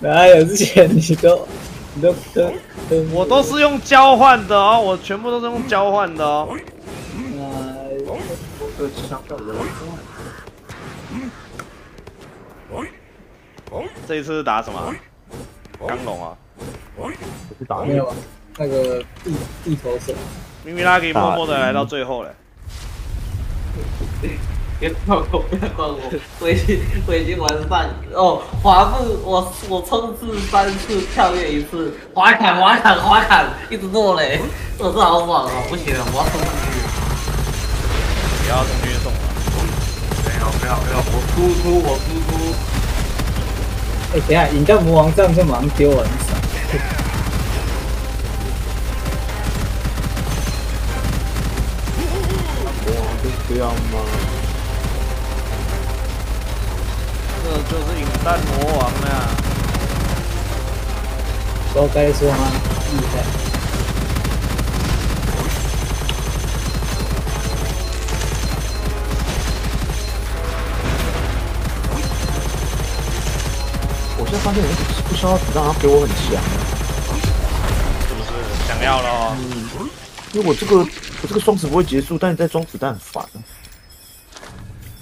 哪有之前你都你都都都我都是用交换的哦，我全部都是用交换的哦。那这个枪叫人这一次是打什么？钢龙啊！我去打没有啊那个地地头蛇，咪咪拉可以默默的来到最后了。别怪我，不要怪我，我已经我已经完善哦。滑步，我我冲刺三次，跳跃一次，滑砍滑砍滑砍，一直落嘞，我是好爽啊！不行了，我要冲出去。不要中军送了。没有没有没有，我输出我输出。哎、等下引弹魔王这样就马上丢完伞，哇，就这样吗？这就是影弹魔王啊！都该说吗厉害。发现我那个不消耗子弹，他给我很强，是不是想要了哦？因为我这个我这个双十不会结束，但是在装子弹很烦啊。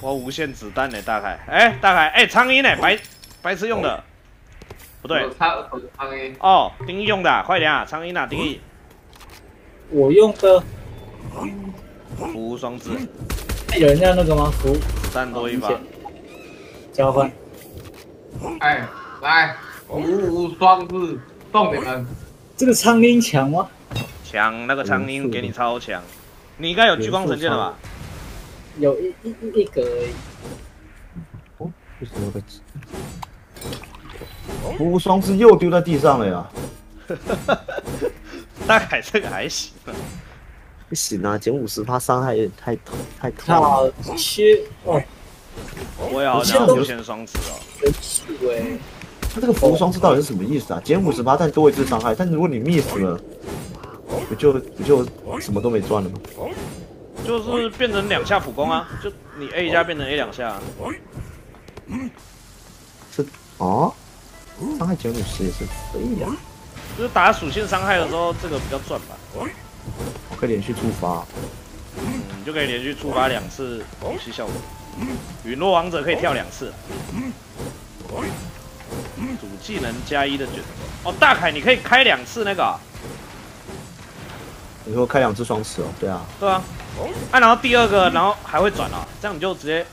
我无限子弹呢，大凯。哎，大凯，哎，苍蝇呢？白白痴用的。不对我，他我他给哦，丁义用的啊，快点啊，苍蝇啊，丁义。我用的服双子，有人要那个吗？服子弹多一把。交换，哎来五五双字送你们。这个苍鹰强吗？强，那个苍鹰给你超强。你应该有聚光神剑了吧？有一一一一格而已。哦，为什么会？无双是又丢在地上了呀！大凯这个还行啊。不行啊，减五十趴伤害也太太痛了。靠，切哦，我也好想要无限双子哦。人数哎，他这个服双是到底是什么意思啊？减五十八但多一次伤害，但如果你 miss 了，不就不就什么都没赚了吗？就是变成两下普攻啊，就你 A 一下变成 A 两下啊。是哦，伤害减五十也是可以呀、就是打属性伤害的时候，这个比较赚吧。我可以连续触发。嗯，你就可以连续触发两次武器效果。陨落王者可以跳两次。主技能加一的卷轴。哦，大凯你可以开两次那个啊、你说开两次双持哦？对啊，对啊。啊，然后第二个，然后还会转啊，这样你就直接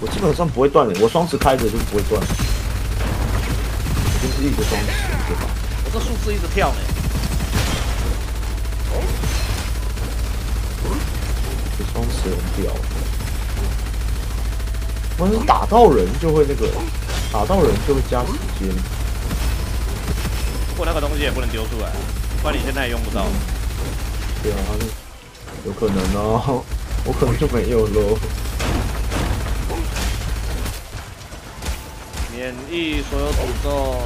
我基本上不会断的，我双持开着就是不会断，就是一直双持，对吧？我这数字一直跳呢。这双持很屌。我是打到人就会那个，打到人就会加时间。不过那个东西也不能丢出来啊，不然你现在也用不到。对啊，有可能哦。我可能就没有喽。免疫所有诅咒。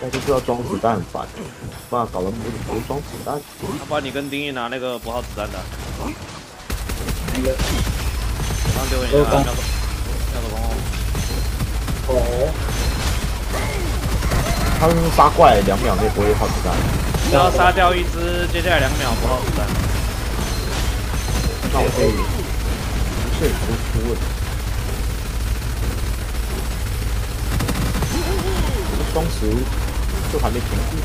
大家知道装子弹很烦，不然搞了不不装子弹。要不然你跟丁义拿那个不耗子弹的，那个我刚丢给你的，都刚妙手妙手空空。哦，他们杀怪两秒内不会耗子弹，只要杀掉一只，接下来两秒不耗子弹。那我可以无限输出了。我的双十就还没平复，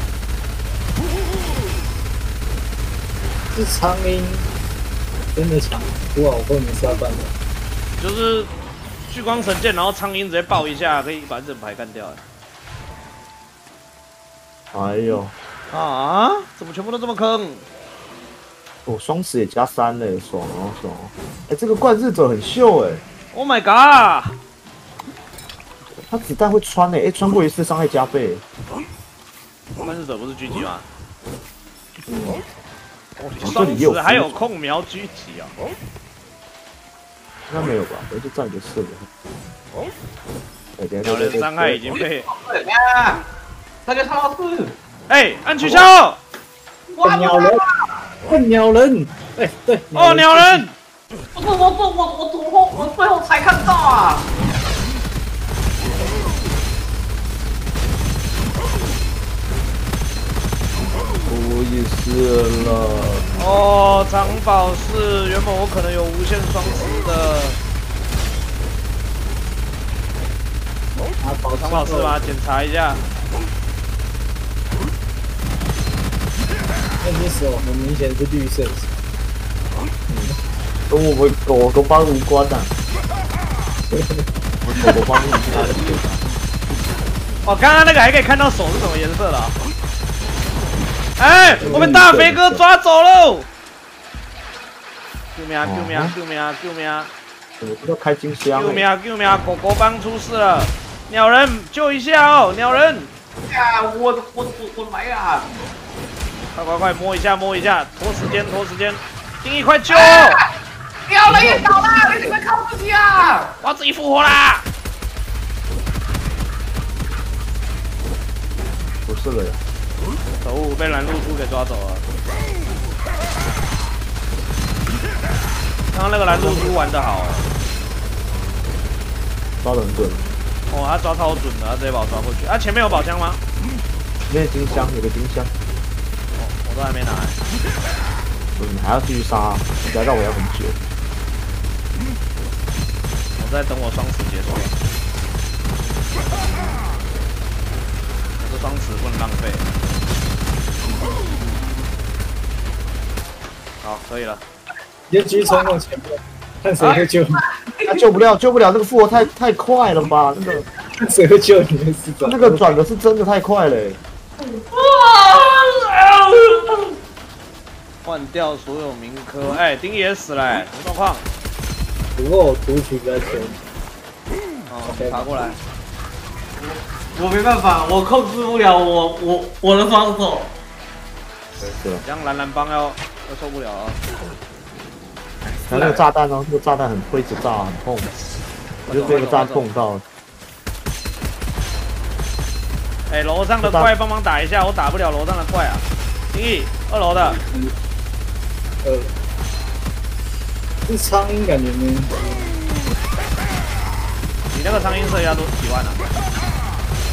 这苍蝇真的强，不过我后面是要办的。就是聚光神剑，然后苍蝇直接爆一下，可以把整排干掉。哎呦，啊？怎么全部都这么坑？哦双十也加三嘞，爽哦爽哦！哎、这个冠日者很秀哎，Oh my god！他子弹会穿哎，哎、穿过一次伤害加倍。观视者不是狙击吗？嗯，这双子还有控瞄狙击啊！应该没有吧？我就站着射的。哎，等一下鸟人伤害已经被对呀，大家超四，哎按取消笨鸟人，笨鸟人，哎对，哦，鸟人不是我我我我最后我最后才看到啊！我也是了。哦，藏宝是原本我可能有无限双持的啊，宝藏宝是吗？检查一下。那只手很明显是绿色的，跟我们狗狗帮无关的、我狗狗帮无关的。哦，刚刚那个还可以看到手是什么颜色的啊、哎，我被大飞哥抓走喽！救命啊！救命啊！救命啊！救命啊！我知道开金箱、欸，救命啊！救命啊！狗狗帮出事了，鸟人救一下哦！鸟人，呀，我我我我来啊！快快快摸一下摸一下，拖时间拖时间，丁一快救！鸟人也倒了，你们靠自己啊！我要自己复活啦！不是了呀。可恶，被蓝露珠给抓走了。刚刚那个蓝露珠玩得好抓得很准。哦，他抓超准的，他直接把我抓过去。啊，前面有宝箱吗？里面金箱有个金箱，哦，我都还没拿。嗯，你还要继续杀，你要绕我要很久。我在等我双持结束。我这双持不能浪费。好，可以了。你就继续冲往前面，看谁会救你，他救不了，救不了，这个复活太太快了吧？那个看谁会救你的是那个转的是真的太快了、欸。换掉所有民科。哎，丁也死了、哎，什么状况？不过我读取比较久，哦，爬过来。我没办法，我控制不了我我我的双手。对？这样蓝蓝帮要要受不了啊！他那个炸弹哦，那个炸弹很会直炸，很痛，我就被个炸弹碰到了。哎，楼上的怪帮忙打一下，我打不了楼上的怪啊。丁义，二楼的，呃，这苍蝇感觉没，你那个苍蝇射要多几万啊？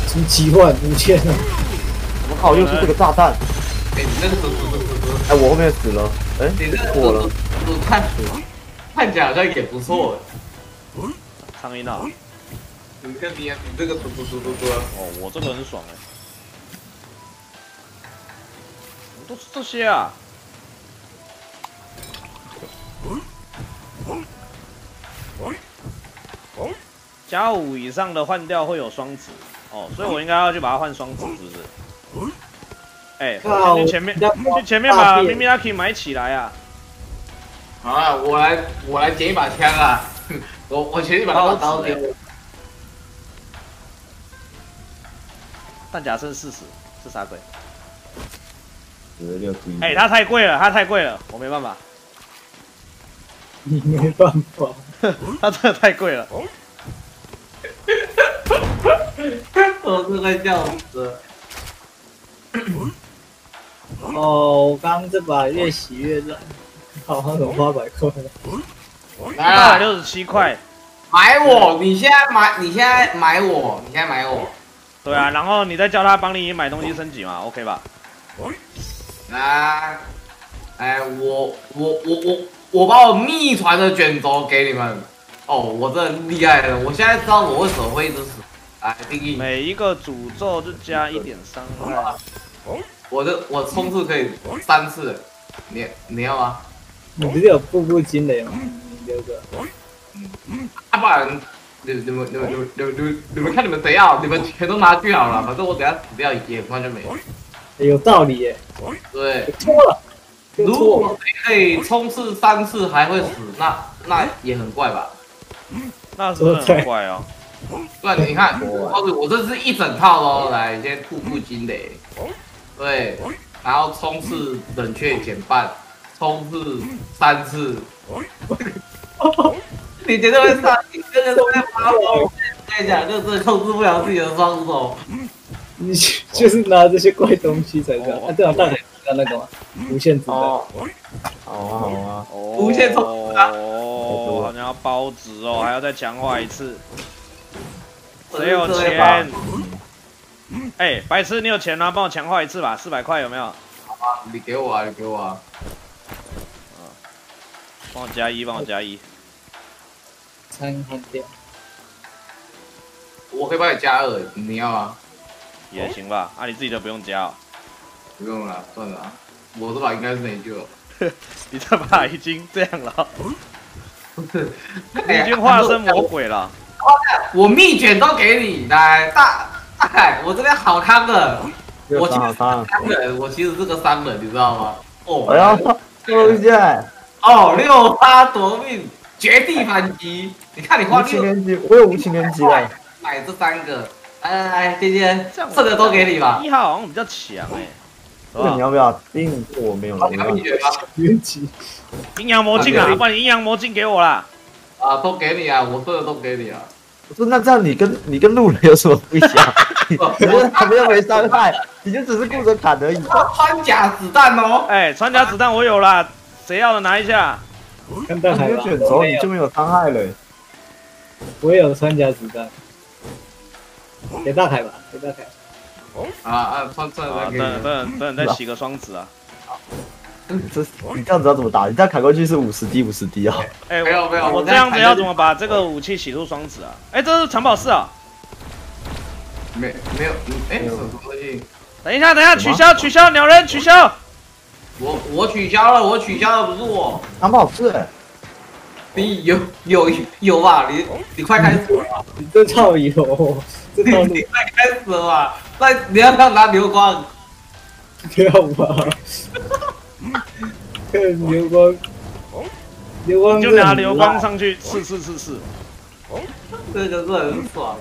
什么几万五千啊？我靠，又是这个炸弹！哎，你那个哎，我后面死了，哎你这，个过了。我看看起来好像也不错。苍蝇啊！你看你你这个突突突突突，哦，我这个很爽哎、都是这些啊。加五以上的换掉会有双子哦，所以我应该要去把它换双子，是不是？哎、去前面，去前面把咪咪拉 k 买起来啊！好啊，我来我来捡一把枪啊！我我捡一把刀刀给我。弹夹剩四十，是啥鬼？十六十一。哎、它太贵了，它太贵了，我没办法。你没办法。它真的太贵了。我是快笑死了。哦，我刚刚这把越洗越烂，好像有八百块了。八来啊百六十七块，买我！你现在买，你现在买我，你现在买我。对啊，然后你再叫他帮你买东西升级嘛，OK 吧？来，哎，我我我我我把我秘传的卷轴给你们。哦，我这很厉害了，我现在知道我为什么会一直死。来，定义，每一个诅咒就加一点伤害。我的我冲刺可以三次，你你要吗？你不是有步步惊雷吗？你留着。啊，不然你你们你们你们你们你们看你们谁要，你们全都拿去好了，反正我等下死掉也完全没有。有道理耶，对，错了，如果。你可以冲刺三次还会死，那那也很怪吧？那是不是很怪哦？对，你看，我我这是一整套喽，来，先瀑布惊雷，对，然后冲刺冷却减半，冲刺三次，你绝对会上，你这个是会发疯。我跟你讲，就是控制不了自己的双手。你就是拿这些怪东西才这样。啊，对啊，大海要那个嘛，无限子弹。哦，好啊好啊，哦，无限冲啊哦，好像要包值哦，还要再强化一次。真的谁有钱？哎，白痴，你有钱吗？帮我强化一次吧，四百块有没有？好啊你给我啊，你给我啊。嗯帮我加一，帮我加一。参看掉。我可以帮你加二，你要啊？也行吧，啊，你自己都不用加哦。不用了，算了啊，我这把应该是没救了。你这把已经这样了，不是，你已经化身魔鬼了。我秘卷都给你，来大大海，我这边好康的，我其实是伤了伤了，商人，我其实是个三本，你知道吗？哦，哎呀收一下，哦，六八夺命，绝地反击，你看你花六连击，我有无情连击了，买这三个，来来来，姐姐，这个都给你吧，一号好像比较强哎，这个你要不要？定我没有了，好，你要蜜卷吗？冤气。阴阳魔镜啊，不然你阴阳魔镜给我啦。啊，都给你啊，我这个都给你啊。我说那这样你跟你跟路人有什么不一样？你你就是他们又没伤害，你就只是顾着砍而已。穿甲子弹哦，哎，穿甲子弹我有了，谁要的拿一下。看大海吧卷轴你就没有伤害了。我也有穿甲子弹。给大海吧，给大海。啊啊，穿穿啊，再给你。等等等等，再洗个双子啊。这你这样子要怎么打？你这样砍过去是五十滴五十滴啊！哎，没有没有我我这样子要怎么把这个武器洗出双子啊？哎，这是藏宝室啊。没没有，嗯哎，什么东西？等一下，等一下，取消，取消，鸟人取消。我我取消了，我取消了，不是我。藏宝室哎，你有有有吧？你你快开始了吧，你这操有，这套路你快开始了吧？那你要不要拿流光？不要吧。看流光，流光就拿流光上去刺刺刺刺。这个是很爽。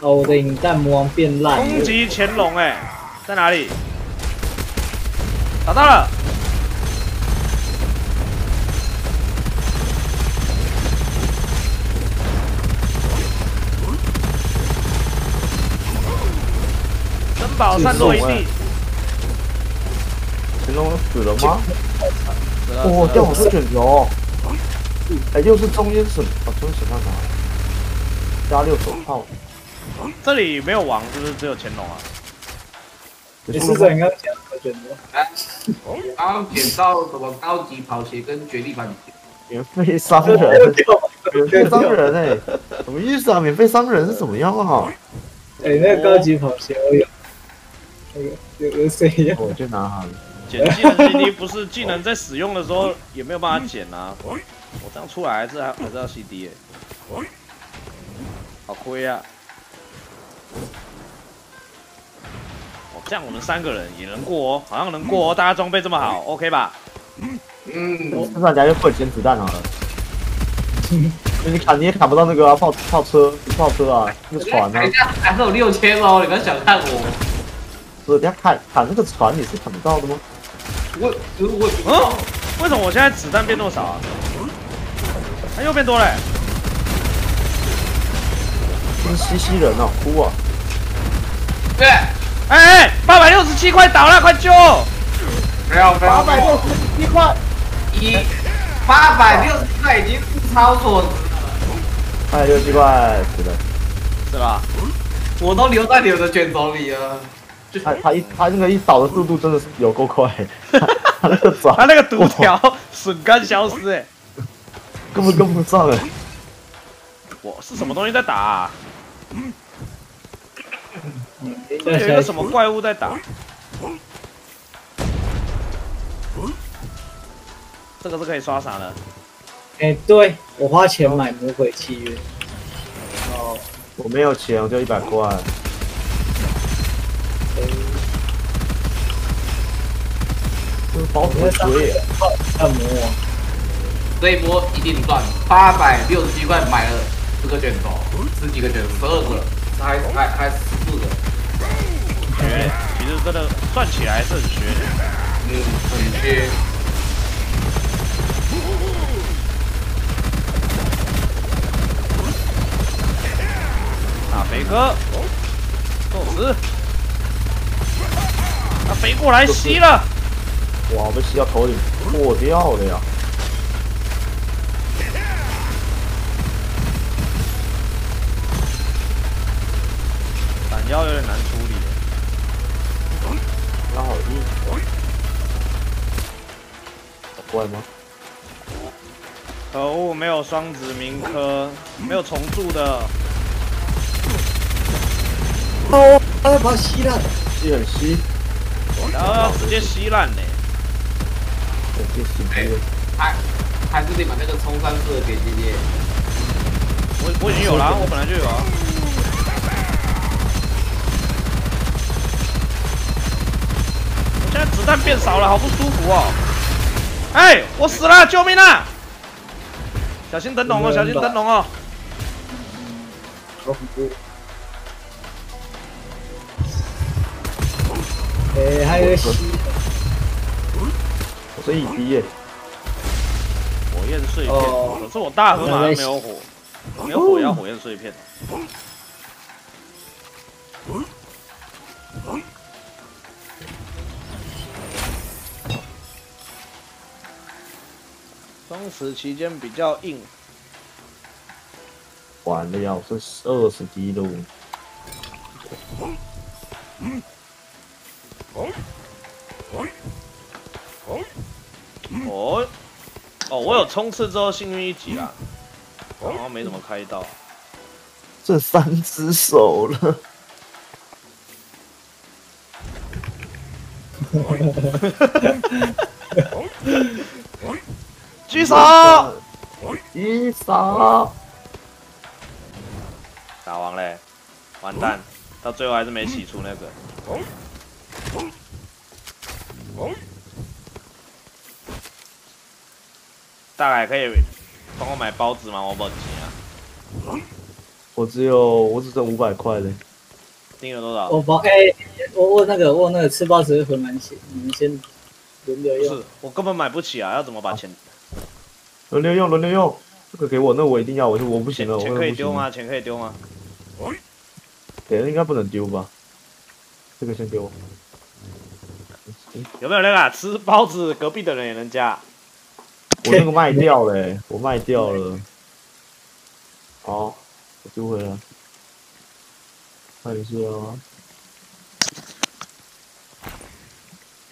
哦，我的引弹魔王变烂了。攻击乾隆，哎，在哪里？找到了。珍宝散落一地。乾隆死了吗？死了哦，掉好多卷轴。哎，又是中间审，哦，中间审判长，加六手套。这里没有王，是不是只有乾隆啊？你是怎样讲的选择？我刚刚捡到什么高级跑鞋跟绝地反击？免费商人，免费商人哎，什么意思啊？免费商人是怎么样啊？哎，那个高级跑鞋我有，那个有有谁要？我就拿好了。捡技能 CD 不是技能在使用的时候也没有办法捡啊。我这样出来还是还还是要 CD 耶、好亏啊！哦，这样我们三个人也能过哦，好像能过哦，大家装备这么好，OK 吧？嗯，那大家就不捡子弹好了。你砍你也砍不到那个啊，炮炮车炮车啊，那个船啊等一，下还是有六千哦，你不要小看我。不是，等下砍砍那个船你是砍不到的吗？我我嗯，为什么我现在子弹变那么少啊？它又变多了、欸。这是西西人哦，哭啊！对，哎哎，八百六十七块倒了，快救！没有没有，八百六十七块，一八百六十块已经是超所值了，八百六十七块，是的。是吧？我都留在你们的卷轴里了。他他一他那个一倒的速度真的是有够快，他那个转他那个毒条笋干消失、哎，根本跟不上哎。我是什么东西在打、啊？等一有一个什么怪物在打？这个是可以刷啥的？哎、对我花钱买魔鬼契约，哦，我没有钱，我就一百块。这个包怎么追啊？按摩，这一波一定赚，八百六十七块买了十个卷轴，十几个卷轴，十二个，还还还十四个，学，其实真的算起来是很学的。嗯，很缺。大飞哥，宙斯，飞过来吸了，哇，被吸到头顶破掉了呀！弹药有点难处理。那好硬。好怪吗？可恶，没有双子铭科，没有重铸的。哦，他要把它吸了，吸很吸，然后要直接吸烂嘞。直接吸吸。还还是得把那个冲山式的给姐姐。我我已经有了啊，我本来就有啊。我现在子弹变少了，好不舒服哦。哎，我死了，救命啊！小心灯笼哦，小心灯笼哦。好恐怖。哎、还有一个吸，我是一滴耶，火焰碎片，哦可是我大河马没有火，没有火要火焰碎片。双十期间比较硬，完了呀，我是二十滴喽。哦哦，我有冲刺之后幸运一级啦，好像没怎么开到。这三只手了，举手！一杀，打完嘞，完蛋，到最后还是没洗出那个。大概可以帮我买包子吗？我没钱啊。我只有我只剩五百块嘞。订了多少？我包哎、我我那个我那个吃包子会回满血，你们先轮流用不是。，我根本买不起啊！要怎么把钱轮流用，轮流用，这个给我，那我一定要，我就我不行了，我钱可以丢吗？？钱可以丢吗？给了应该不能丢吧？这个先给我。有没有那个啊吃包子隔壁的人也能加？我那个卖掉了、欸，我卖掉了。好，我丢回来。看一下啊。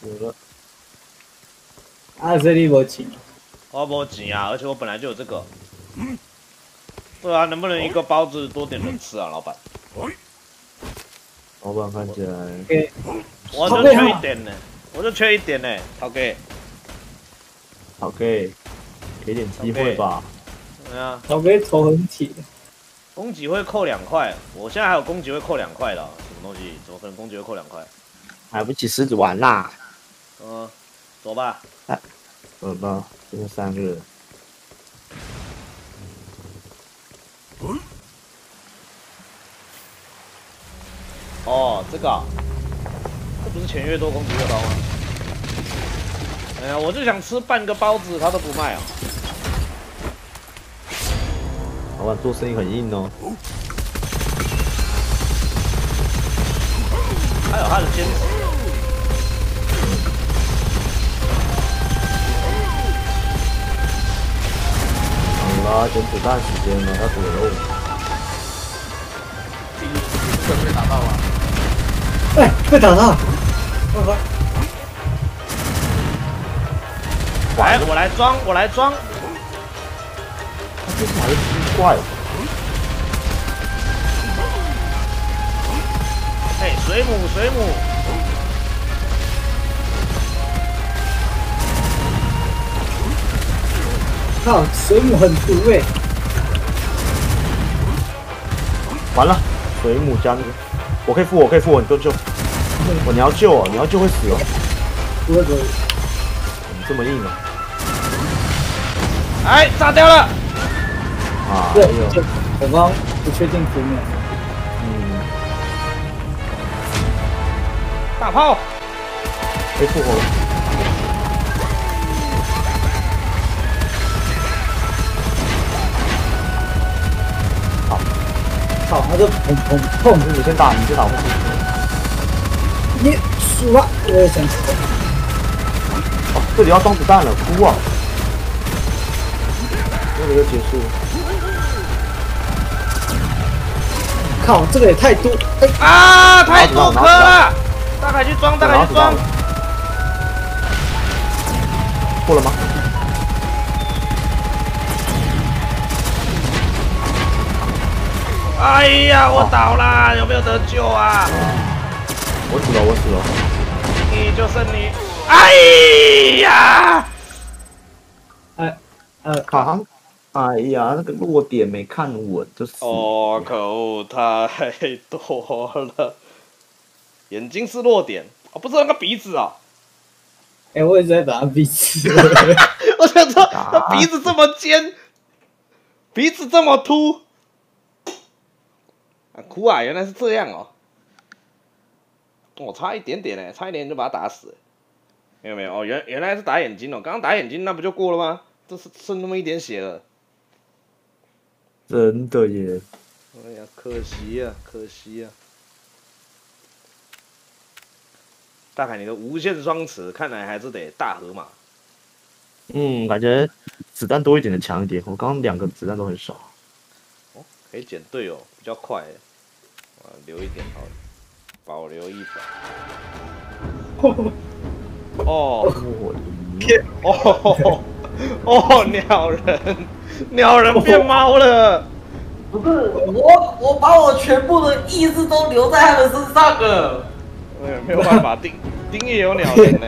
有了，啊，这里我请，我没钱啊，而且我本来就有这个。对啊，能不能一个包子多点人吃啊，老板？老板看起来给我就缺一点呢，我就缺一点呢，好给。好给，给点机会吧。对啊，我被头很铁，攻击会扣两块，我现在还有攻击会扣两块的啊，什么东西？怎么可能攻击会扣两块？买不起狮子丸啦。嗯，走吧。怎么办？剩下三个人。哦，这个啊、这不是钱越多攻击越高吗？哎呀，我就想吃半个包子，他都不卖啊。老板做生意很硬哦。还有他的坚持。好啦，减子弹时间了，他躲喽。这被打到了。哎，被打到！快快！来，我来装，我来装。他这是还是奇怪。哎，水母，水母。靠，水母很毒哎！完了，水母加那个，我可以复，我可以复，你都救。我你要救哦，你要救会死哦。不会不会。你这么硬啊？哎，炸掉了！啊，对，就我刚不确定图面。嗯，大炮，被复活了。操，他就砰砰砰！你先打，你先打我。你输了，我也想死。哦，这里要装子弹了，哭啊！这里就结束了。靠，这个也太多！哎啊，太多颗了！大海去装，大海去装。过了吗？哎呀，我倒了，有没有得救啊？我死了，我死了。你就剩你。哎呀！哎，呃，卡，哎呀，那个落点没看稳，就是。哦，可恶，太多了。眼睛是落点，哦，不是那个鼻子啊。哎，我一直在打鼻子。我想说，他鼻子这么尖，鼻子这么凸。啊，哭啊！原来是这样哦。我差一点点呢，差一点就把他打死。没有没有哦，原原来是打眼睛哦。刚刚打眼睛那不就过了吗？这是剩那么一点血了。真的耶！哎呀，可惜呀，可惜呀。大凯，你的无限双持看来还是得大河马。嗯，感觉子弹多一点的强一点。我刚刚两个子弹都很少。哦，可以捡队友，比较快。我留一点好了，保留一把。哦，天！哦哦，鸟人，鸟人变猫了。不是我，我把我全部的意志都留在他们身上了。哎，没有办法，丁丁也有鸟人呢。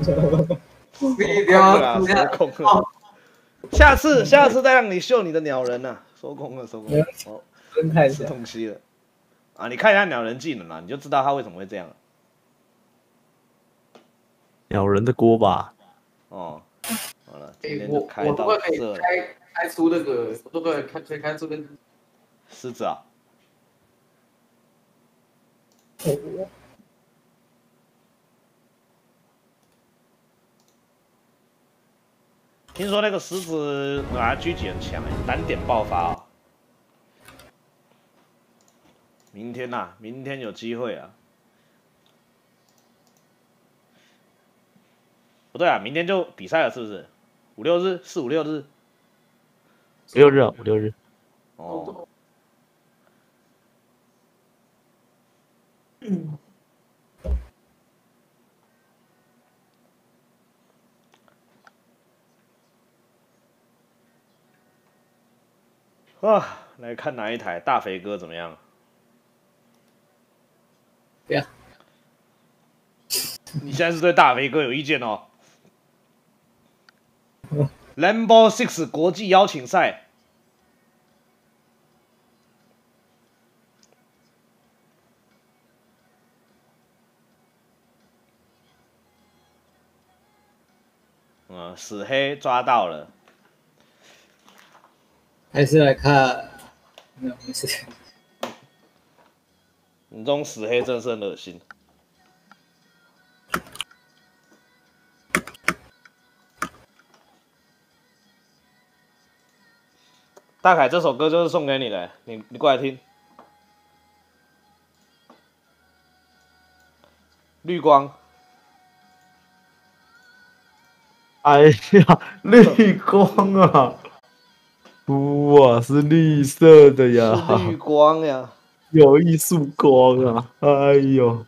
你不要收空了。下次，下次再让你秀你的鸟人呐。收工了，收工了。哦，真太是东西了。啊，你看一下鸟人技能啊，你就知道他为什么会这样了。鸟人的锅吧。哦，好了，今天就开到这。开开出那个，我都可以开，可以开出跟狮子啊。听说那个狮子啊，狙击很强哎，单点爆发啊。明天呐，明天有机会啊。不对啊，明天就比赛了，是不是？五六日，四五六日，五六日啊，五六日。哦。嗯。啊，来看哪一台大肥哥怎么样？对呀。你现在是对大肥哥有意见哦？Lambo Six 国际邀请赛，嗯，死黑抓到了。还是来看，没有没事。你这种死黑真是恶心。大凯这首歌就是送给你的你你过来听。绿光。哎呀绿光啊！哇是绿色的呀绿光呀。有一束光啊！哎呦，